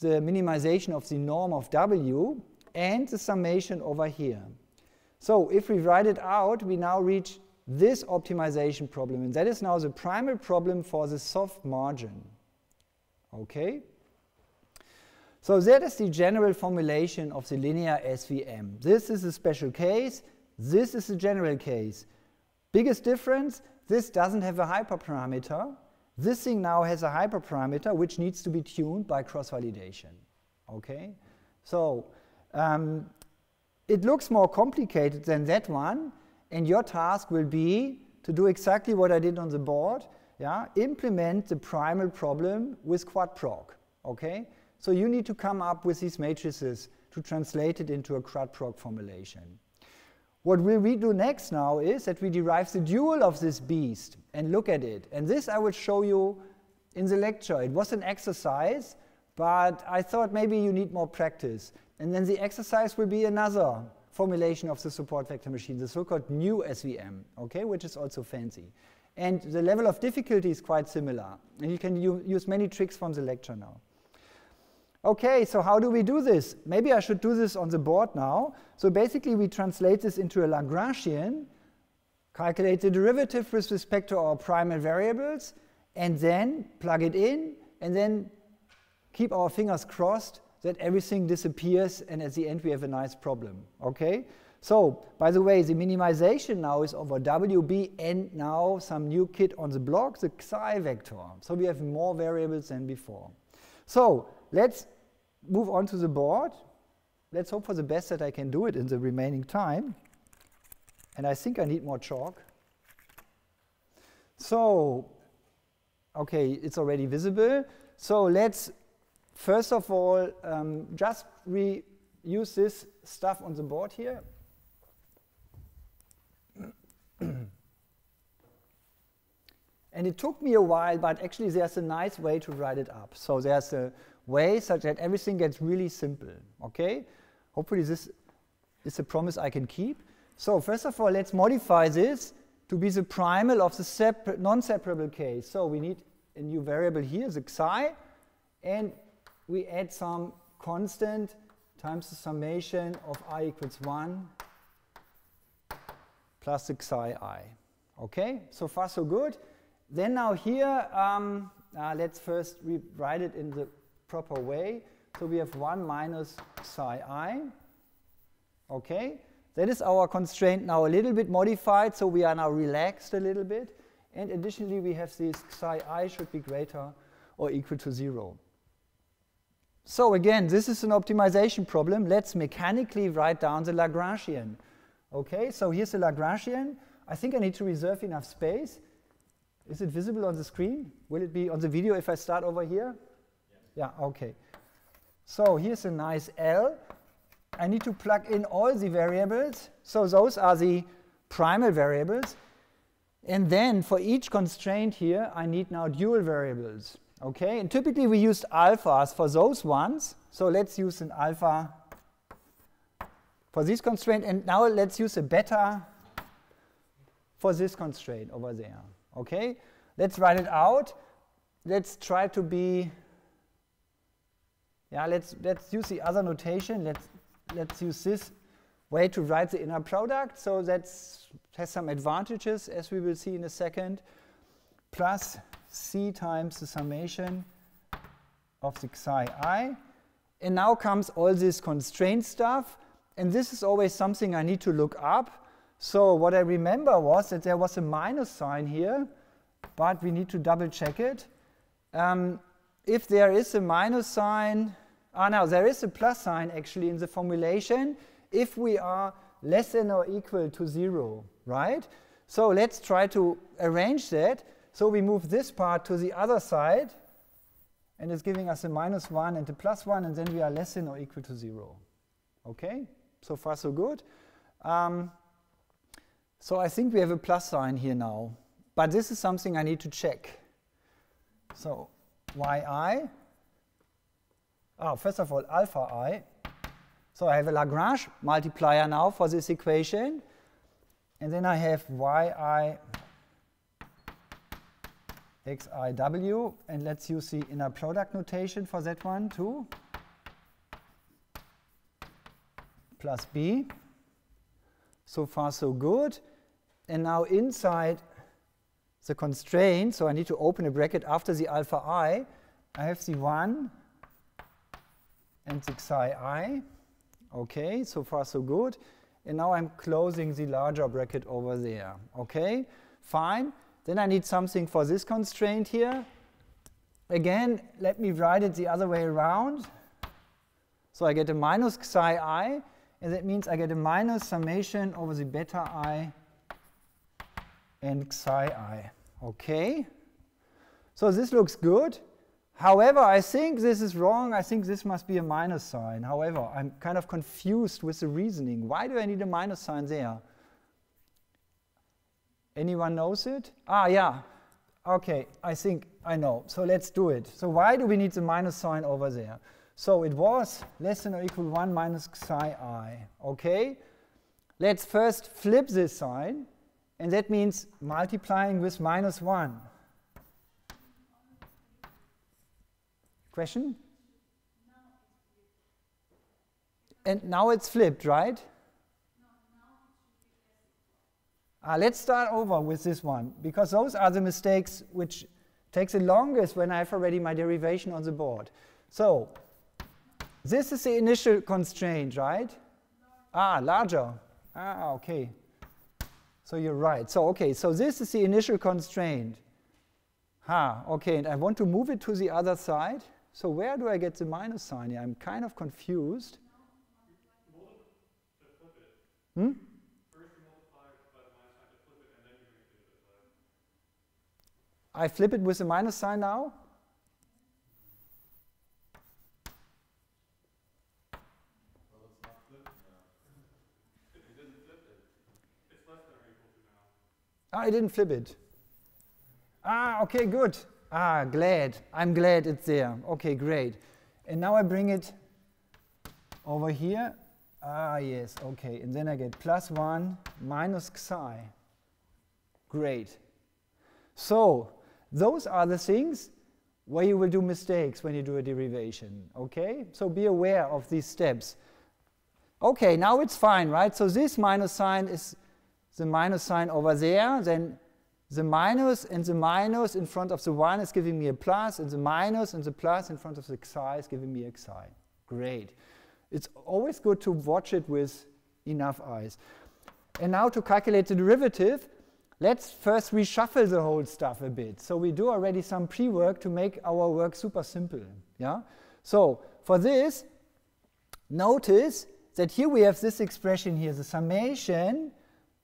the minimization of the norm of W and the summation over here. So if we write it out, we now reach this optimization problem, and that is now the primary problem for the soft margin. Okay? So that is the general formulation of the linear SVM. This is a special case. This is a general case. Biggest difference, this doesn't have a hyperparameter. This thing now has a hyperparameter which needs to be tuned by cross-validation. Okay? So um, it looks more complicated than that one, and your task will be to do exactly what I did on the board, yeah? implement the primal problem with quadprog. Okay? So you need to come up with these matrices to translate it into a quadprog formulation. What will we do next now is that we derive the dual of this beast and look at it. And this I will show you in the lecture. It was an exercise, but I thought maybe you need more practice. And then the exercise will be another formulation of the support vector machine, the so-called nu SVM, okay, which is also fancy. And the level of difficulty is quite similar. And you can use many tricks from the lecture now. Okay, so how do we do this? Maybe I should do this on the board now. So basically we translate this into a Lagrangian, calculate the derivative with respect to our primal variables, and then plug it in, and then keep our fingers crossed that everything disappears, and at the end we have a nice problem, okay? So, by the way, the minimization now is over WB and now some new kit on the block, the psi vector. So we have more variables than before. So let's move on to the board. Let's hope for the best that I can do it in the remaining time. And I think I need more chalk. So, okay, it's already visible. So let's first of all um, just reuse this stuff on the board here. [CLEARS THROAT] and it took me a while, but actually there's a nice way to write it up. So there's a way such that everything gets really simple, okay? Hopefully this is a promise I can keep. So first of all, let's modify this to be the primal of the non-separable case. So we need a new variable here, the xi, and we add some constant times the summation of i equals 1 plus the xi i. Okay, so far so good. Then now here, um, uh, let's first rewrite it in the proper way. So we have 1 minus psi i. Okay, that is our constraint now a little bit modified, so we are now relaxed a little bit. And additionally, we have this psi i should be greater or equal to 0. So again, this is an optimization problem. Let's mechanically write down the Lagrangian. Okay, so here's the Lagrangian. I think I need to reserve enough space. Is it visible on the screen? Will it be on the video if I start over here? Yeah, okay. So here's a nice L. I need to plug in all the variables. So those are the primal variables. And then for each constraint here, I need now dual variables. Okay, and typically we used alphas for those ones. So let's use an alpha for this constraint. And now let's use a beta for this constraint over there. Okay, let's write it out. Let's try to be yeah, let's, let's use the other notation. Let's, let's use this way to write the inner product. So that has some advantages, as we will see in a second. Plus c times the summation of the psi i. And now comes all this constraint stuff. And this is always something I need to look up. So what I remember was that there was a minus sign here, but we need to double check it. Um, if there is a minus sign, Ah, now there is a plus sign actually in the formulation if we are less than or equal to zero, right? So let's try to arrange that. So we move this part to the other side, and it's giving us a minus 1 and a plus 1, and then we are less than or equal to 0. Okay? So far, so good. Um, so I think we have a plus sign here now. But this is something I need to check. So yi oh, first of all, alpha i. So I have a Lagrange multiplier now for this equation. And then I have yi xiw. And let's use the inner product notation for that one too. Plus b. So far, so good. And now inside the constraint, so I need to open a bracket after the alpha i, I have the 1 and the psi i. Okay, so far so good. And now I'm closing the larger bracket over there. Okay, fine. Then I need something for this constraint here. Again, let me write it the other way around. So I get a minus psi i, and that means I get a minus summation over the beta i and psi i. Okay, so this looks good. However, I think this is wrong. I think this must be a minus sign. However, I'm kind of confused with the reasoning. Why do I need a minus sign there? Anyone knows it? Ah, yeah. Okay, I think I know. So let's do it. So why do we need the minus sign over there? So it was less than or equal 1 minus psi i. Okay? Let's first flip this sign. And that means multiplying with minus 1. Question? And now it's flipped, right? Uh, let's start over with this one, because those are the mistakes which takes the longest when I have already my derivation on the board. So this is the initial constraint, right? Ah, larger. Ah, okay. So you're right. So okay, so this is the initial constraint. Ha, okay, and I want to move it to the other side. So where do I get the minus sign here? I'm kind of confused. Hmm? I flip it with a minus sign now. Ah, I didn't flip it. Ah, okay, good. Ah, glad. I'm glad it's there. Okay, great. And now I bring it over here. Ah, yes, okay. And then I get plus 1 minus psi. Great. So, those are the things where you will do mistakes when you do a derivation, okay? So be aware of these steps. Okay, now it's fine, right? So this minus sign is the minus sign over there, then the minus and the minus in front of the 1 is giving me a plus, and the minus and the plus in front of the xi is giving me a xi. Great. It's always good to watch it with enough eyes. And now to calculate the derivative, let's first reshuffle the whole stuff a bit. So we do already some pre-work to make our work super simple. Yeah. So for this, notice that here we have this expression here, the summation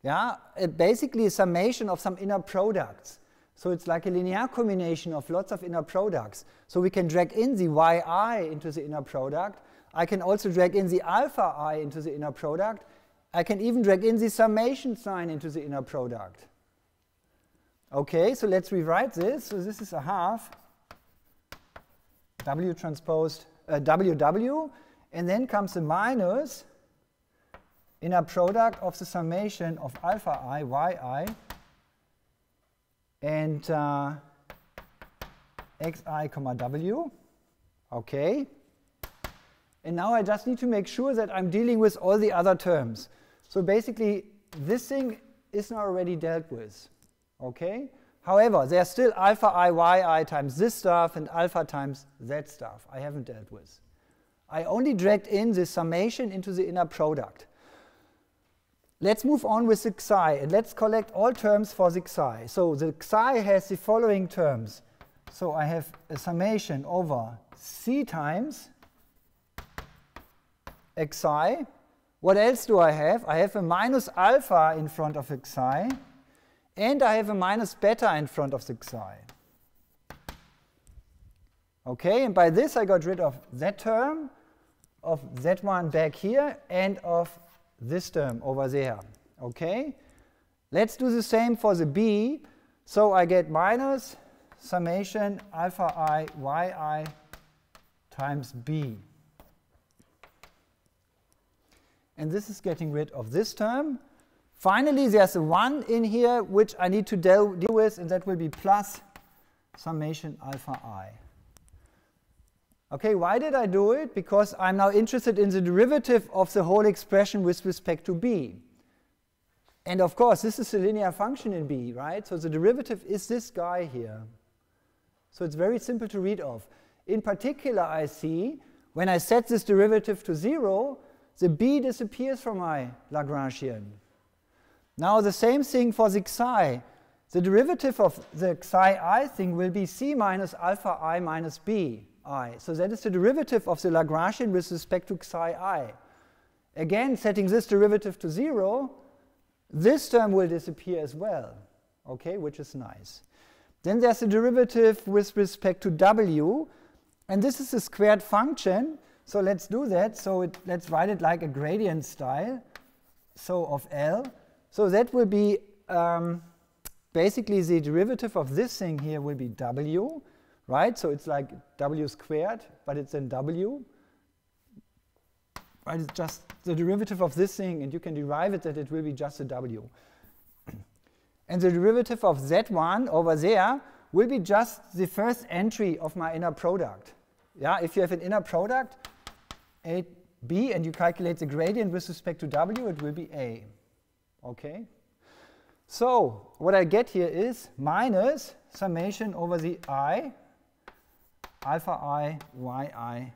yeah, basically a summation of some inner products. So it's like a linear combination of lots of inner products. So we can drag in the yi into the inner product. I can also drag in the alpha i into the inner product. I can even drag in the summation sign into the inner product. Okay, so let's rewrite this. So this is a half w transposed uh, ww, and then comes the minus inner product of the summation of alpha i, yi, and uh, xi comma w. Okay. And now I just need to make sure that I'm dealing with all the other terms. So basically, this thing is not already dealt with. Okay? However, there's still alpha i, yi times this stuff and alpha times that stuff I haven't dealt with. I only dragged in the summation into the inner product. Let's move on with the xi and let's collect all terms for the xi. So the xi has the following terms. So I have a summation over c times xi. What else do I have? I have a minus alpha in front of xi and I have a minus beta in front of the xi. Okay, and by this I got rid of that term, of that one back here, and of this term over there. Okay? Let's do the same for the b. So I get minus summation alpha i yi times b. And this is getting rid of this term. Finally, there's a 1 in here which I need to deal, deal with, and that will be plus summation alpha i. Okay, why did I do it? Because I'm now interested in the derivative of the whole expression with respect to b. And of course, this is a linear function in b, right? So the derivative is this guy here. So it's very simple to read off. In particular, I see when I set this derivative to 0, the b disappears from my Lagrangian. Now the same thing for the xi. The derivative of the xi i thing will be c minus alpha i minus b i. So that is the derivative of the Lagrangian with respect to xi i. Again, setting this derivative to 0, this term will disappear as well, okay, which is nice. Then there's a derivative with respect to w, and this is a squared function. So let's do that. So it, let's write it like a gradient style, so of L. So that will be um, basically the derivative of this thing here will be w right? So it's like w squared, but it's in w. Right? It's just the derivative of this thing, and you can derive it that it will be just a w. and the derivative of z1 over there will be just the first entry of my inner product. Yeah, if you have an inner product, a b, and you calculate the gradient with respect to w, it will be a. Okay? So what I get here is minus summation over the i, alpha i, yi,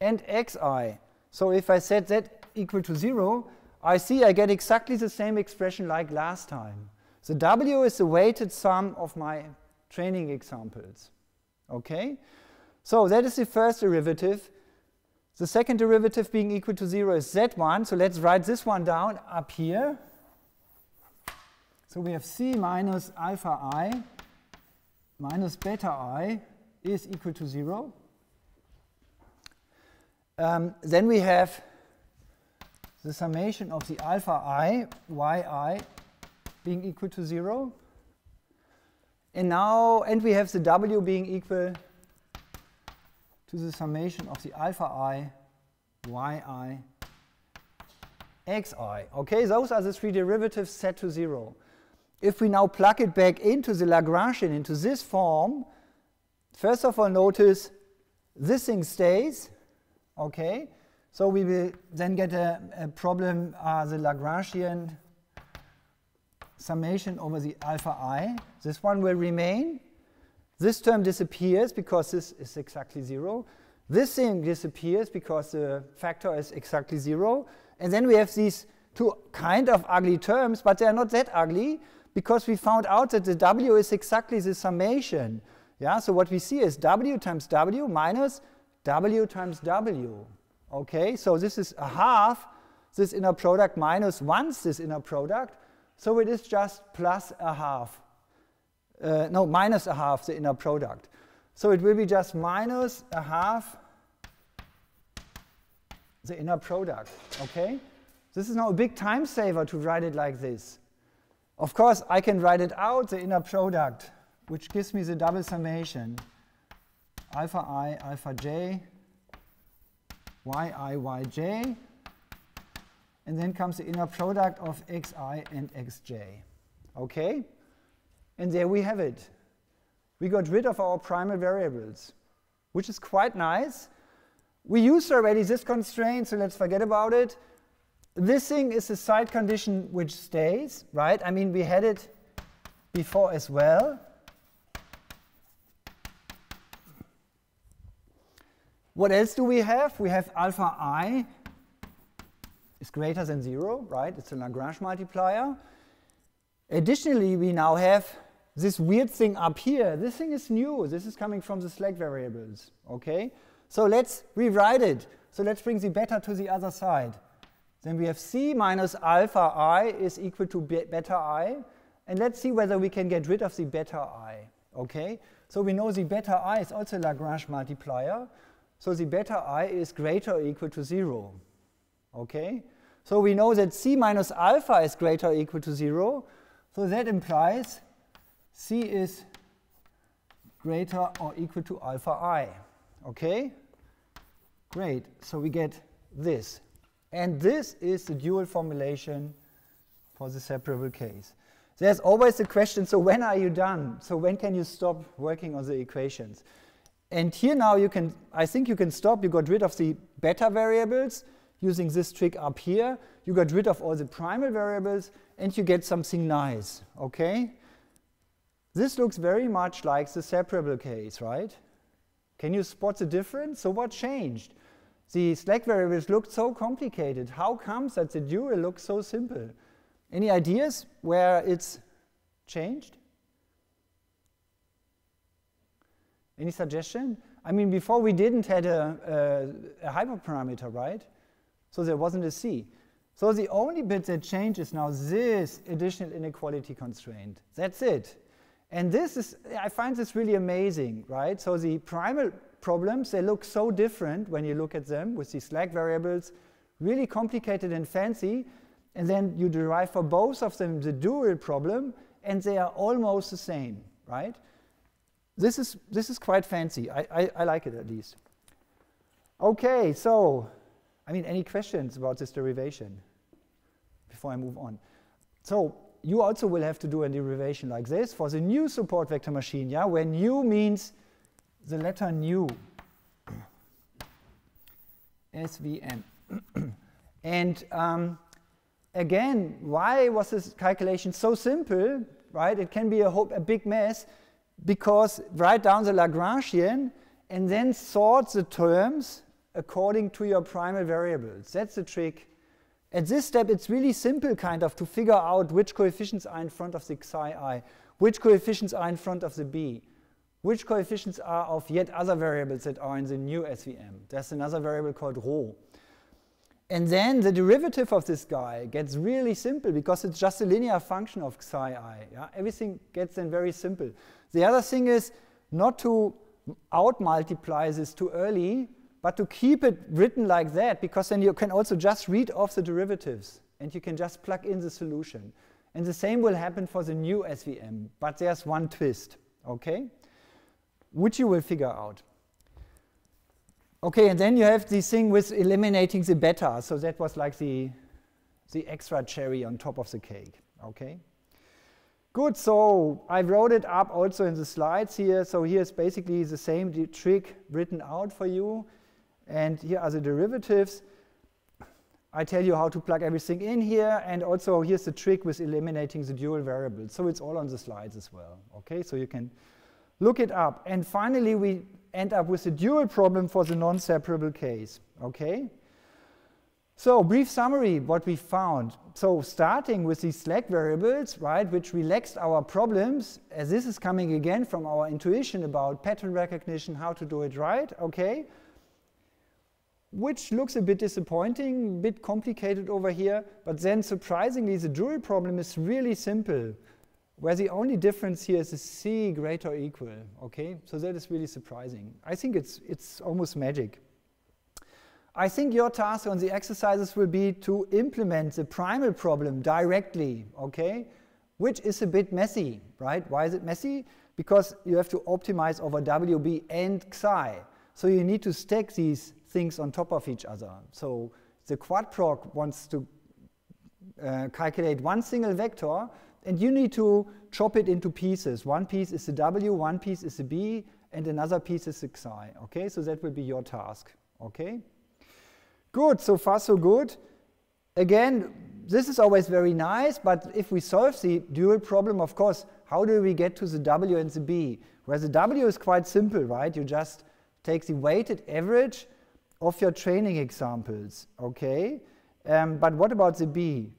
and xi. So if I set that equal to 0, I see I get exactly the same expression like last time. The w is the weighted sum of my training examples. Okay? So that is the first derivative. The second derivative being equal to 0 is z1. So let's write this one down up here. So we have c minus alpha i minus beta i is equal to 0. Um, then we have the summation of the alpha i, yi being equal to 0. And now, and we have the w being equal to the summation of the alpha i, yi, xi. Okay, those are the three derivatives set to 0. If we now plug it back into the Lagrangian, into this form, first of all notice this thing stays, okay? So we will then get a, a problem, uh, the Lagrangian summation over the alpha i. This one will remain. This term disappears because this is exactly 0. This thing disappears because the factor is exactly 0. And then we have these two kind of ugly terms, but they are not that ugly because we found out that the w is exactly the summation. Yeah, so what we see is w times w minus w times w. Okay, so this is a half this inner product minus once this inner product. So it is just plus a half uh, no, minus a half the inner product. So it will be just minus a half the inner product, okay? This is now a big time saver to write it like this. Of course, I can write it out, the inner product, which gives me the double summation. Alpha i, alpha j, yi, yj, and then comes the inner product of xi and xj. Okay? And there we have it. We got rid of our primal variables, which is quite nice. We used already this constraint, so let's forget about it. This thing is a side condition which stays, right? I mean, we had it before as well. What else do we have? We have alpha i is greater than 0, right? It's a Lagrange multiplier. Additionally, we now have this weird thing up here. This thing is new. This is coming from the slack variables, okay? So let's rewrite it. So let's bring the beta to the other side. Then we have c minus alpha i is equal to beta i. And let's see whether we can get rid of the beta i, okay? So we know the beta i is also a Lagrange multiplier. So the beta i is greater or equal to 0, okay? So we know that c minus alpha is greater or equal to 0. So that implies c is greater or equal to alpha i. Okay? Great. So we get this. And this is the dual formulation for the separable case. There's always the question, so when are you done? So when can you stop working on the equations? And here now you can, I think you can stop. You got rid of the beta variables using this trick up here. You got rid of all the primal variables and you get something nice, okay? This looks very much like the separable case, right? Can you spot the difference? So what changed? The slack variables looked so complicated. How comes that the dual looks so simple? Any ideas where it's changed? Any suggestion? I mean, before we didn't had a, a, a hyperparameter, right? So there wasn't a C. So the only bit that changes now this additional inequality constraint. That's it. And this is, I find this really amazing, right? So the primal problems, they look so different when you look at them with these slack variables, really complicated and fancy. And then you derive for both of them the dual problem, and they are almost the same, right? This is, this is quite fancy. I, I, I like it at least. Okay, so I mean, any questions about this derivation before I move on? So you also will have to do a derivation like this for the nu support vector machine, yeah, where nu means the letter nu. SVM. [CLEARS THROAT] and um, again, why was this calculation so simple, right? It can be a, a big mess because write down the Lagrangian and then sort the terms according to your primal variables. That's the trick. At this step, it's really simple kind of to figure out which coefficients are in front of the psi i, which coefficients are in front of the b, which coefficients are of yet other variables that are in the nu SVM. There's another variable called rho. And then the derivative of this guy gets really simple because it's just a linear function of psi i. Yeah? Everything gets then very simple. The other thing is not to out multiply this too early, but to keep it written like that, because then you can also just read off the derivatives and you can just plug in the solution. And the same will happen for the nu SVM, but there's one twist, okay? Which you will figure out. Okay, and then you have this thing with eliminating the beta. So that was like the, the extra cherry on top of the cake, okay? Good, so I wrote it up also in the slides here. So here's basically the same trick written out for you. And here are the derivatives. I tell you how to plug everything in here, and also here's the trick with eliminating the dual variables. So it's all on the slides as well, okay? So you can look it up. And finally, we end up with the dual problem for the non-separable case, okay? So brief summary, what we found. So starting with these slack variables, right, which relaxed our problems, as this is coming again from our intuition about pattern recognition, how to do it right, okay? Which looks a bit disappointing, a bit complicated over here, but then surprisingly the dual problem is really simple, where the only difference here is a c greater or equal, okay? So that is really surprising. I think it's, it's almost magic. I think your task on the exercises will be to implement the primal problem directly, okay? Which is a bit messy, right? Why is it messy? Because you have to optimize over WB and Xi. So you need to stack these things on top of each other. So the quadprog wants to uh, calculate one single vector, and you need to chop it into pieces. One piece is the W, one piece is the B, and another piece is the Xi. Okay, so that will be your task. Okay? Good, so far so good. Again, this is always very nice, but if we solve the dual problem, of course, how do we get to the W and the B? Where the W is quite simple, right? You just take the weighted average of your training examples, okay? Um, but what about the B?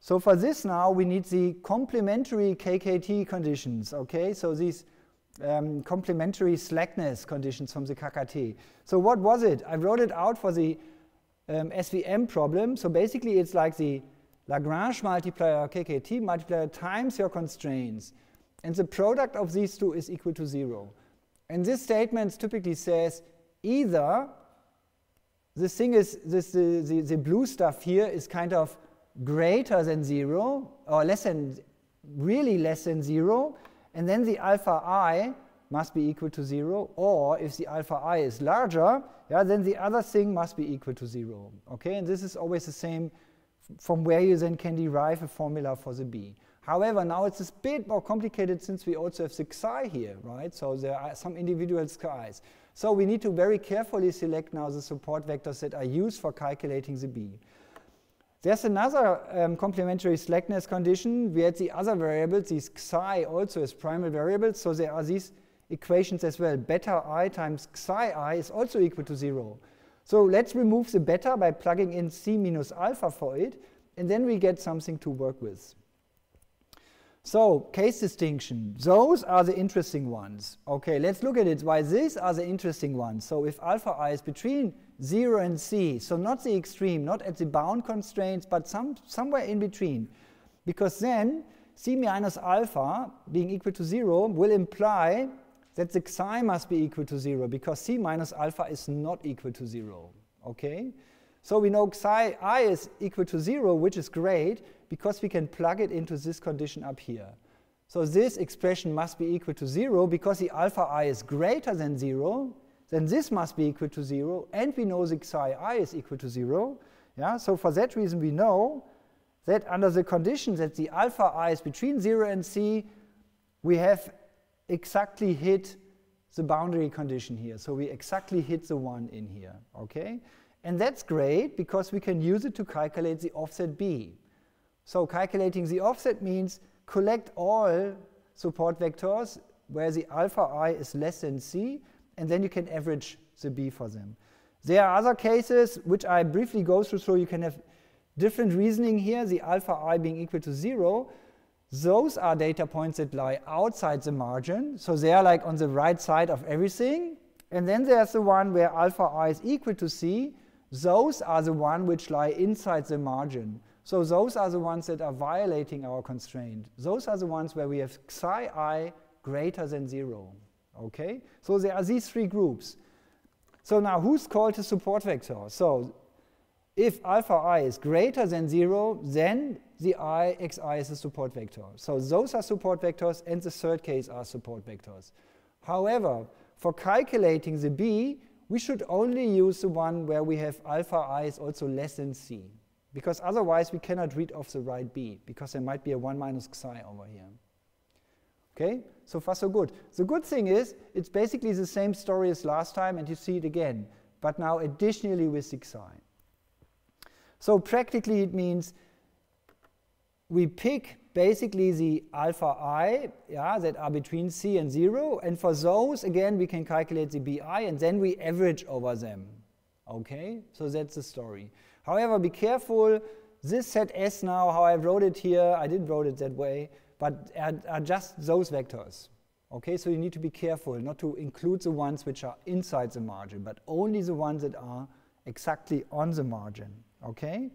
So for this now, we need the complementary KKT conditions, okay? So these um, complementary slackness conditions from the KKT. So what was it? I wrote it out for the um, SVM problem. So basically it's like the Lagrange multiplier KKT multiplier times your constraints. And the product of these two is equal to zero. And this statement typically says either this thing is, this, the, the, the blue stuff here is kind of greater than zero, or less than, really less than zero, and then the alpha i must be equal to zero, or if the alpha i is larger, yeah, then the other thing must be equal to zero. Okay, and this is always the same from where you then can derive a formula for the b. However, now it's a bit more complicated since we also have the xi here, right? So there are some individual xi's. So we need to very carefully select now the support vectors that are used for calculating the B. There's another um, complementary slackness condition. We had the other variables, these xi also as primal variables, so there are these equations as well. Beta i times xi i is also equal to zero. So let's remove the beta by plugging in c minus alpha for it, and then we get something to work with. So case distinction, those are the interesting ones. Okay, let's look at it, why these are the interesting ones. So if alpha i is between 0 and c, so not the extreme, not at the bound constraints, but some, somewhere in between. Because then c minus alpha being equal to 0 will imply that the psi must be equal to 0 because c minus alpha is not equal to 0. Okay? So we know psi i is equal to 0, which is great, because we can plug it into this condition up here. So this expression must be equal to 0 because the alpha i is greater than 0, then this must be equal to 0, and we know the psi i is equal to 0. Yeah? So for that reason we know that under the condition that the alpha i is between 0 and c, we have exactly hit the boundary condition here. So we exactly hit the 1 in here. Okay? And that's great because we can use it to calculate the offset b. So calculating the offset means collect all support vectors where the alpha i is less than c, and then you can average the b for them. There are other cases which I briefly go through so you can have different reasoning here, the alpha i being equal to 0. Those are data points that lie outside the margin, so they are like on the right side of everything. And then there's the one where alpha i is equal to c. Those are the one which lie inside the margin. So those are the ones that are violating our constraint. Those are the ones where we have psi i greater than 0. Okay? So there are these three groups. So now who's called a support vector? So if alpha i is greater than 0, then the i xi is a support vector. So those are support vectors, and the third case are support vectors. However, for calculating the b, we should only use the one where we have alpha i is also less than c. Because otherwise we cannot read off the right b, because there might be a 1 minus psi over here. Okay, so far so good. The good thing is, it's basically the same story as last time, and you see it again, but now additionally with 6 psi. So practically it means we pick basically the alpha i yeah, that are between c and 0, and for those, again, we can calculate the bi, and then we average over them. Okay, so that's the story. However, be careful, this set S now, how I wrote it here, I didn't wrote it that way, but are, just those vectors. Okay, so you need to be careful not to include the ones which are inside the margin, but only the ones that are exactly on the margin. Okay?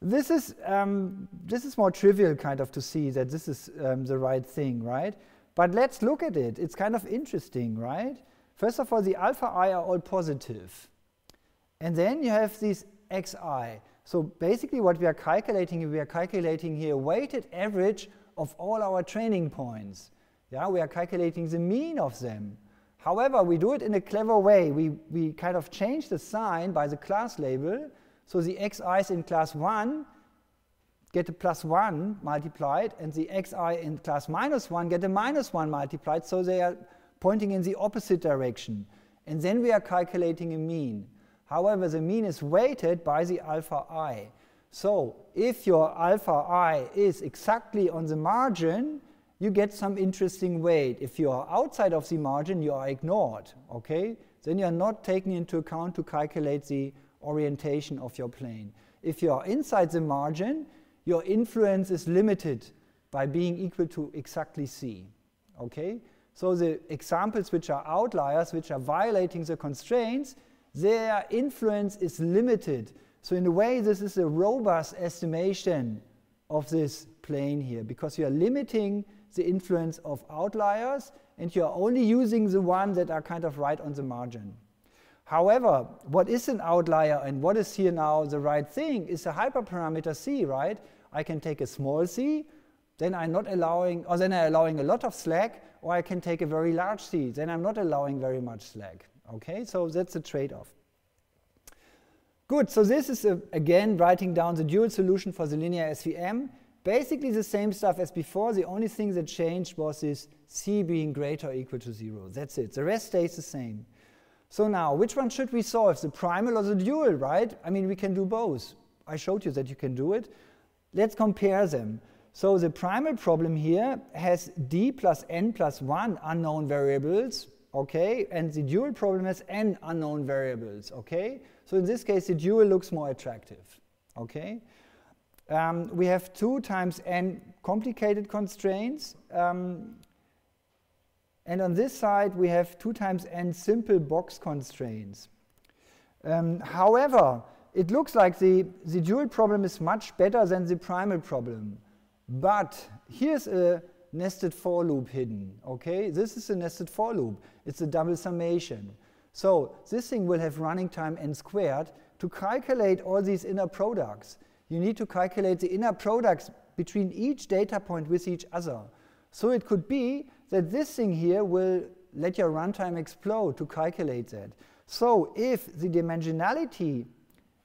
This is, um, this is more trivial kind of to see that this is um, the right thing, right? But let's look at it. It's kind of interesting, right? First of all, the alpha i are all positive. And then you have these xi. So basically what we are calculating, we are calculating here weighted average of all our training points. Yeah, we are calculating the mean of them. However, we do it in a clever way. We, we kind of change the sign by the class label. So the xi's in class 1 get a plus 1 multiplied, and the xi in class minus 1 get a minus 1 multiplied, so they are pointing in the opposite direction. And then we are calculating a mean. However, the mean is weighted by the alpha i. So if your alpha i is exactly on the margin, you get some interesting weight. If you are outside of the margin, you are ignored, okay? Then you are not taken into account to calculate the orientation of your plane. If you are inside the margin, your influence is limited by being equal to exactly c, okay? So the examples which are outliers, which are violating the constraints, their influence is limited so in a way, this is a robust estimation of this plane here because you are limiting the influence of outliers and you are only using the ones that are kind of right on the margin. However, what is an outlier and what is here now the right thing is a hyperparameter c, right? I can take a small c, then I'm not allowing, or then I'm allowing a lot of slack, or I can take a very large c, then I'm not allowing very much slack. Okay, so that's a trade-off. Good, so this is, a, again, writing down the dual solution for the linear SVM. Basically the same stuff as before. The only thing that changed was this c being greater or equal to 0. That's it. The rest stays the same. So now, which one should we solve, the primal or the dual, right? I mean, we can do both. I showed you that you can do it. Let's compare them. So the primal problem here has d plus n plus 1 unknown variables, okay? And the dual problem has n unknown variables, okay? So in this case, the dual looks more attractive. Okay. Um, we have two times n complicated constraints. Um, and on this side, we have two times n simple box constraints. Um, however, it looks like the, the dual problem is much better than the primal problem. But here's a nested for loop hidden. Okay, this is a nested for loop. It's a double summation. So this thing will have running time n squared. To calculate all these inner products, you need to calculate the inner products between each data point with each other. So it could be that this thing here will let your runtime explode to calculate that. So if the dimensionality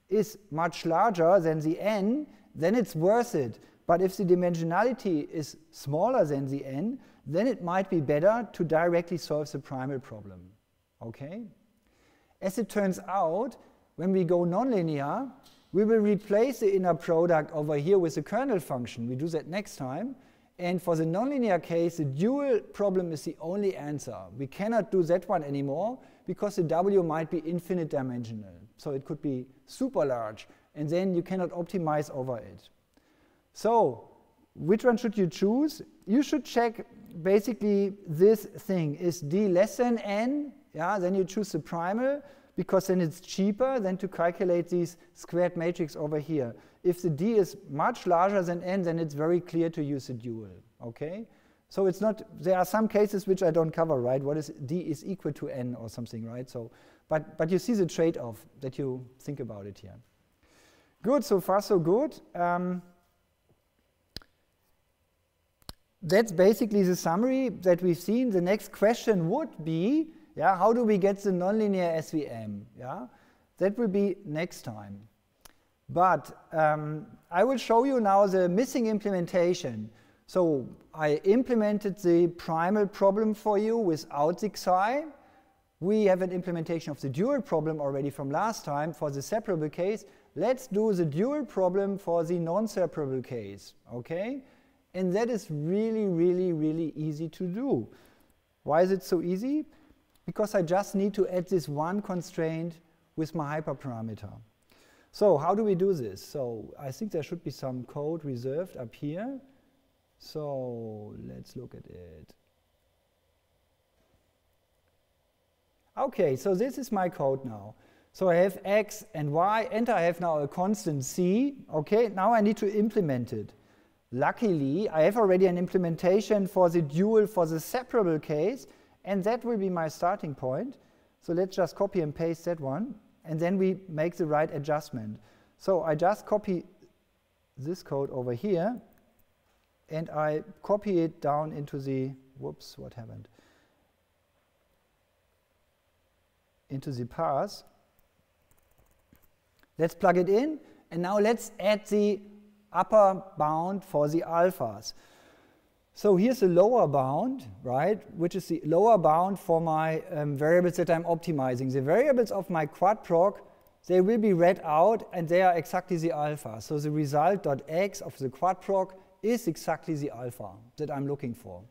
is much larger than the n, then it's worth it. But if the dimensionality is smaller than the n, then it might be better to directly solve the primal problem. Okay? As it turns out, when we go nonlinear, we will replace the inner product over here with the kernel function. We do that next time. And for the nonlinear case, the dual problem is the only answer. We cannot do that one anymore because the W might be infinite dimensional. So it could be super large, and then you cannot optimize over it. So which one should you choose? You should check basically this thing. Is D less than n? Yeah, then you choose the primal because then it's cheaper than to calculate these squared matrix over here. If the d is much larger than n, then it's very clear to use a dual, okay? So it's not, there are some cases which I don't cover, right? What is d is equal to n or something, right? So, but, but you see the trade-off that you think about it here. Good, so far so good. Um, that's basically the summary that we've seen. The next question would be, yeah, how do we get the nonlinear SVM? Yeah, that will be next time. But um, I will show you now the missing implementation. So I implemented the primal problem for you without the xi. We have an implementation of the dual problem already from last time for the separable case. Let's do the dual problem for the non-separable case, okay? And that is really, really, really easy to do. Why is it so easy? Because I just need to add this one constraint with my hyperparameter. So how do we do this? So I think there should be some code reserved up here. So let's look at it. Okay, so this is my code now. So I have x and y, and I have now a constant c. Okay, now I need to implement it. Luckily, I have already an implementation for the dual for the separable case, and that will be my starting point. So let's just copy and paste that one and then we make the right adjustment. So I just copy this code over here, and I copy it down into the, whoops, what happened? Into the path. Let's plug it in, and now let's add the upper bound for the alphas. So here's the lower bound, right, which is the lower bound for my um, variables that I'm optimizing. The variables of my quadprog, they will be read out and they are exactly the alpha. So the result.x of the quadprog is exactly the alpha that I'm looking for.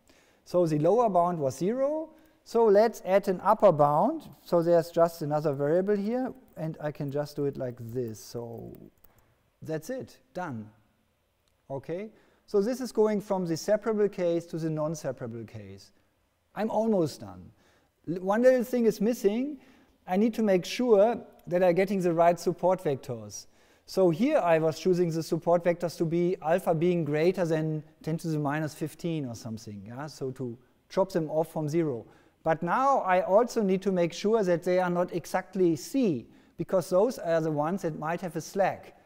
So the lower bound was zero. So let's add an upper bound. So there's just another variable here and I can just do it like this. So that's it, done. Okay. So this is going from the separable case to the non-separable case. I'm almost done. L one little thing is missing. I need to make sure that I'm getting the right support vectors. So here I was choosing the support vectors to be alpha being greater than 10 to the minus 15 or something. Yeah? So to chop them off from zero. But now I also need to make sure that they are not exactly C, because those are the ones that might have a slack.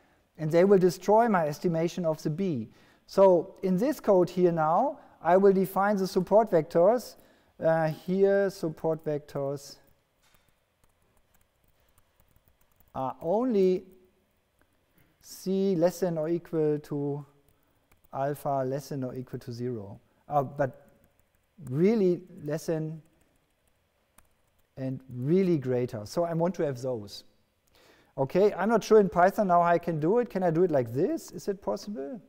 And they will destroy my estimation of the B. So in this code here now, I will define the support vectors. Uh, here, support vectors are only c less than or equal to alpha less than or equal to 0. Uh, but really less than and really greater. So I want to have those. Okay, I'm not sure in Python now how I can do it. Can I do it like this? Is it possible?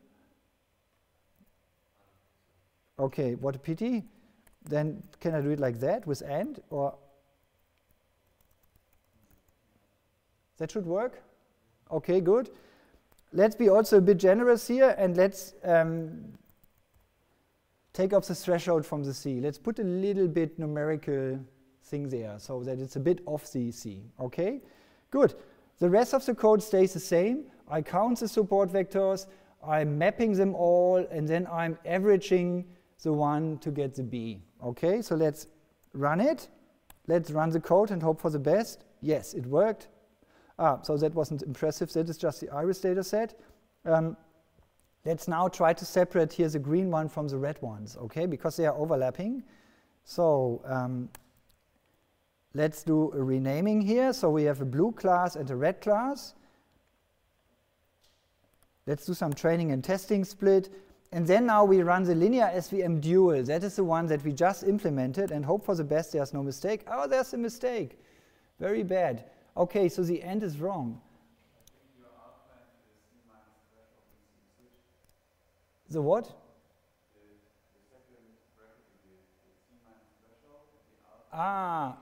Okay, what a pity. Then can I do it like that with AND or that should work? Okay, good. Let's be also a bit generous here and let's um, take off the threshold from the C. Let's put a little bit numerical thing there so that it's a bit off the C. Okay, good. The rest of the code stays the same. I count the support vectors, I'm mapping them all, and then I'm averaging the one to get the B. Okay, so let's run it. Let's run the code and hope for the best. Yes, it worked. Ah, so that wasn't impressive. That is just the iris data set. Um, let's now try to separate here the green one from the red ones, okay, because they are overlapping. So um, let's do a renaming here. So we have a blue class and a red class. Let's do some training and testing split. And then now we run the linear SVM dual. That is the one that we just implemented and hope for the best there's no mistake. Oh, there's a mistake. Very bad. Okay, so the end is wrong. The what? Ah,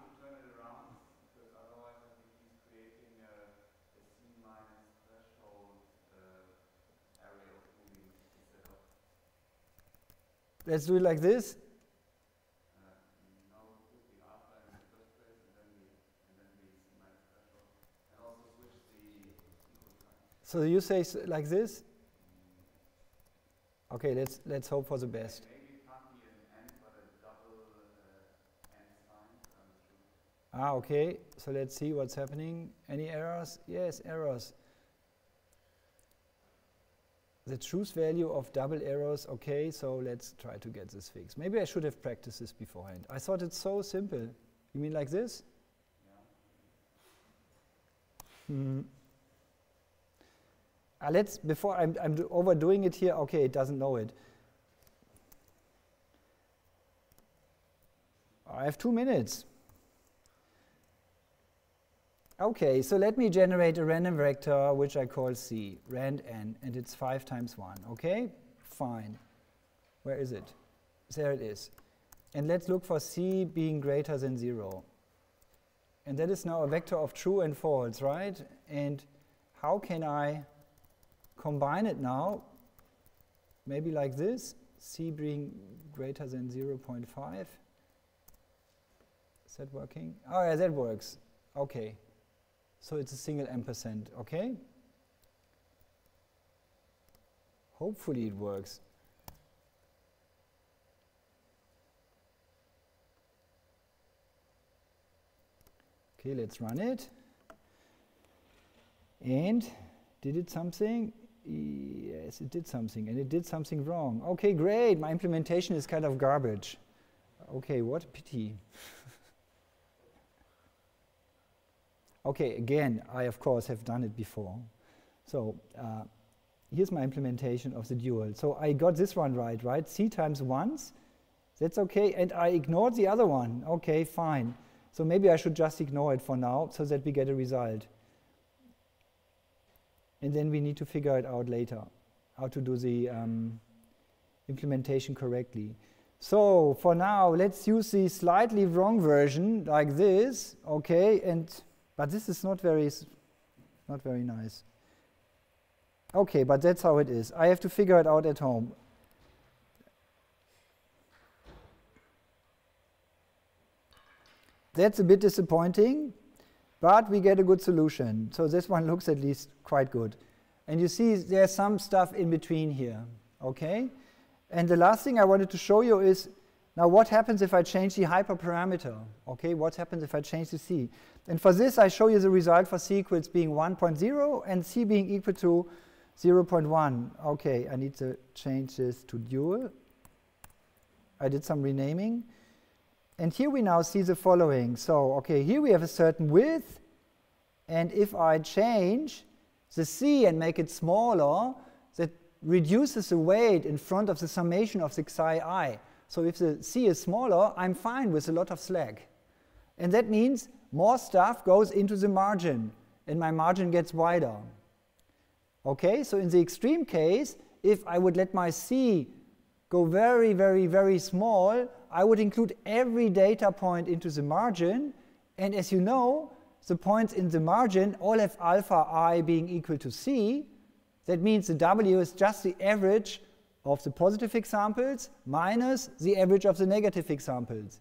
let's do it like this. So you say like this? Okay, let's let's hope for the best. Ah, okay. So let's see what's happening. Any errors? Yes, errors. The truth value of double arrows, okay, so let's try to get this fixed. Maybe I should have practiced this beforehand. I thought it's so simple. You mean like this? Hmm. Uh, let's, before I'm, I'm overdoing it here, okay, it doesn't know it. I have two minutes. Okay, so let me generate a random vector which I call C, rand n, and it's 5 times 1. Okay, fine. Where is it? There it is. And let's look for C being greater than 0. And that is now a vector of true and false, right? And how can I combine it now? Maybe like this, C being greater than 0.5. Is that working? Oh, yeah, that works. Okay. So it's a single ampersand, okay? Hopefully it works. Okay, let's run it. And did it something? Yes, it did something, and it did something wrong. Okay, great. My implementation is kind of garbage. Okay, what a pity. [LAUGHS] Okay, again, I of course have done it before. So uh, here's my implementation of the dual. So I got this one right, right? C times once, that's okay, and I ignored the other one. Okay, fine. So maybe I should just ignore it for now so that we get a result. And then we need to figure it out later, how to do the um, implementation correctly. So for now, let's use the slightly wrong version like this, okay, and but this is not very, not very nice. Okay, but that's how it is. I have to figure it out at home. That's a bit disappointing, but we get a good solution. So this one [LAUGHS] looks at least quite good. And you see there's some stuff in between here, okay? And the last thing I wanted to show you is now what happens if I change the hyperparameter? Okay, what happens if I change the c? And for this I show you the result for c equals being 1.0 and c being equal to 0.1. Okay, I need to change this to dual. I did some renaming. And here we now see the following. So, okay, here we have a certain width. And if I change the c and make it smaller, that reduces the weight in front of the summation of the psi i. So if the c is smaller, I'm fine with a lot of slack. And that means more stuff goes into the margin, and my margin gets wider. Okay, so in the extreme case, if I would let my c go very, very, very small, I would include every data point into the margin. And as you know, the points in the margin all have alpha i being equal to c. That means the w is just the average of the positive examples minus the average of the negative examples,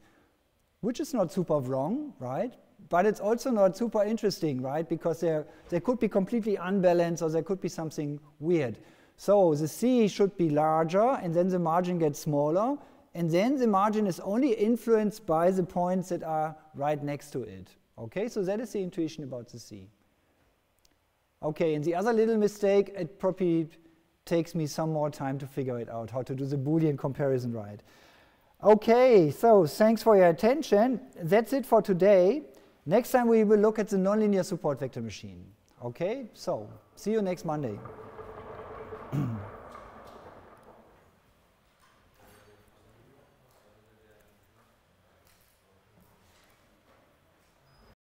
which is not super wrong, right? But it's also not super interesting, right? Because there, there could be completely unbalanced or there could be something weird. So the C should be larger and then the margin gets smaller. And then the margin is only influenced by the points that are right next to it. Okay, so that is the intuition about the C. Okay, and the other little mistake, it probably takes me some more time to figure it out, how to do the Boolean comparison right. Okay, so thanks for your attention. That's it for today. Next time we will look at the nonlinear support vector machine. Okay, so see you next Monday. [CLEARS THROAT]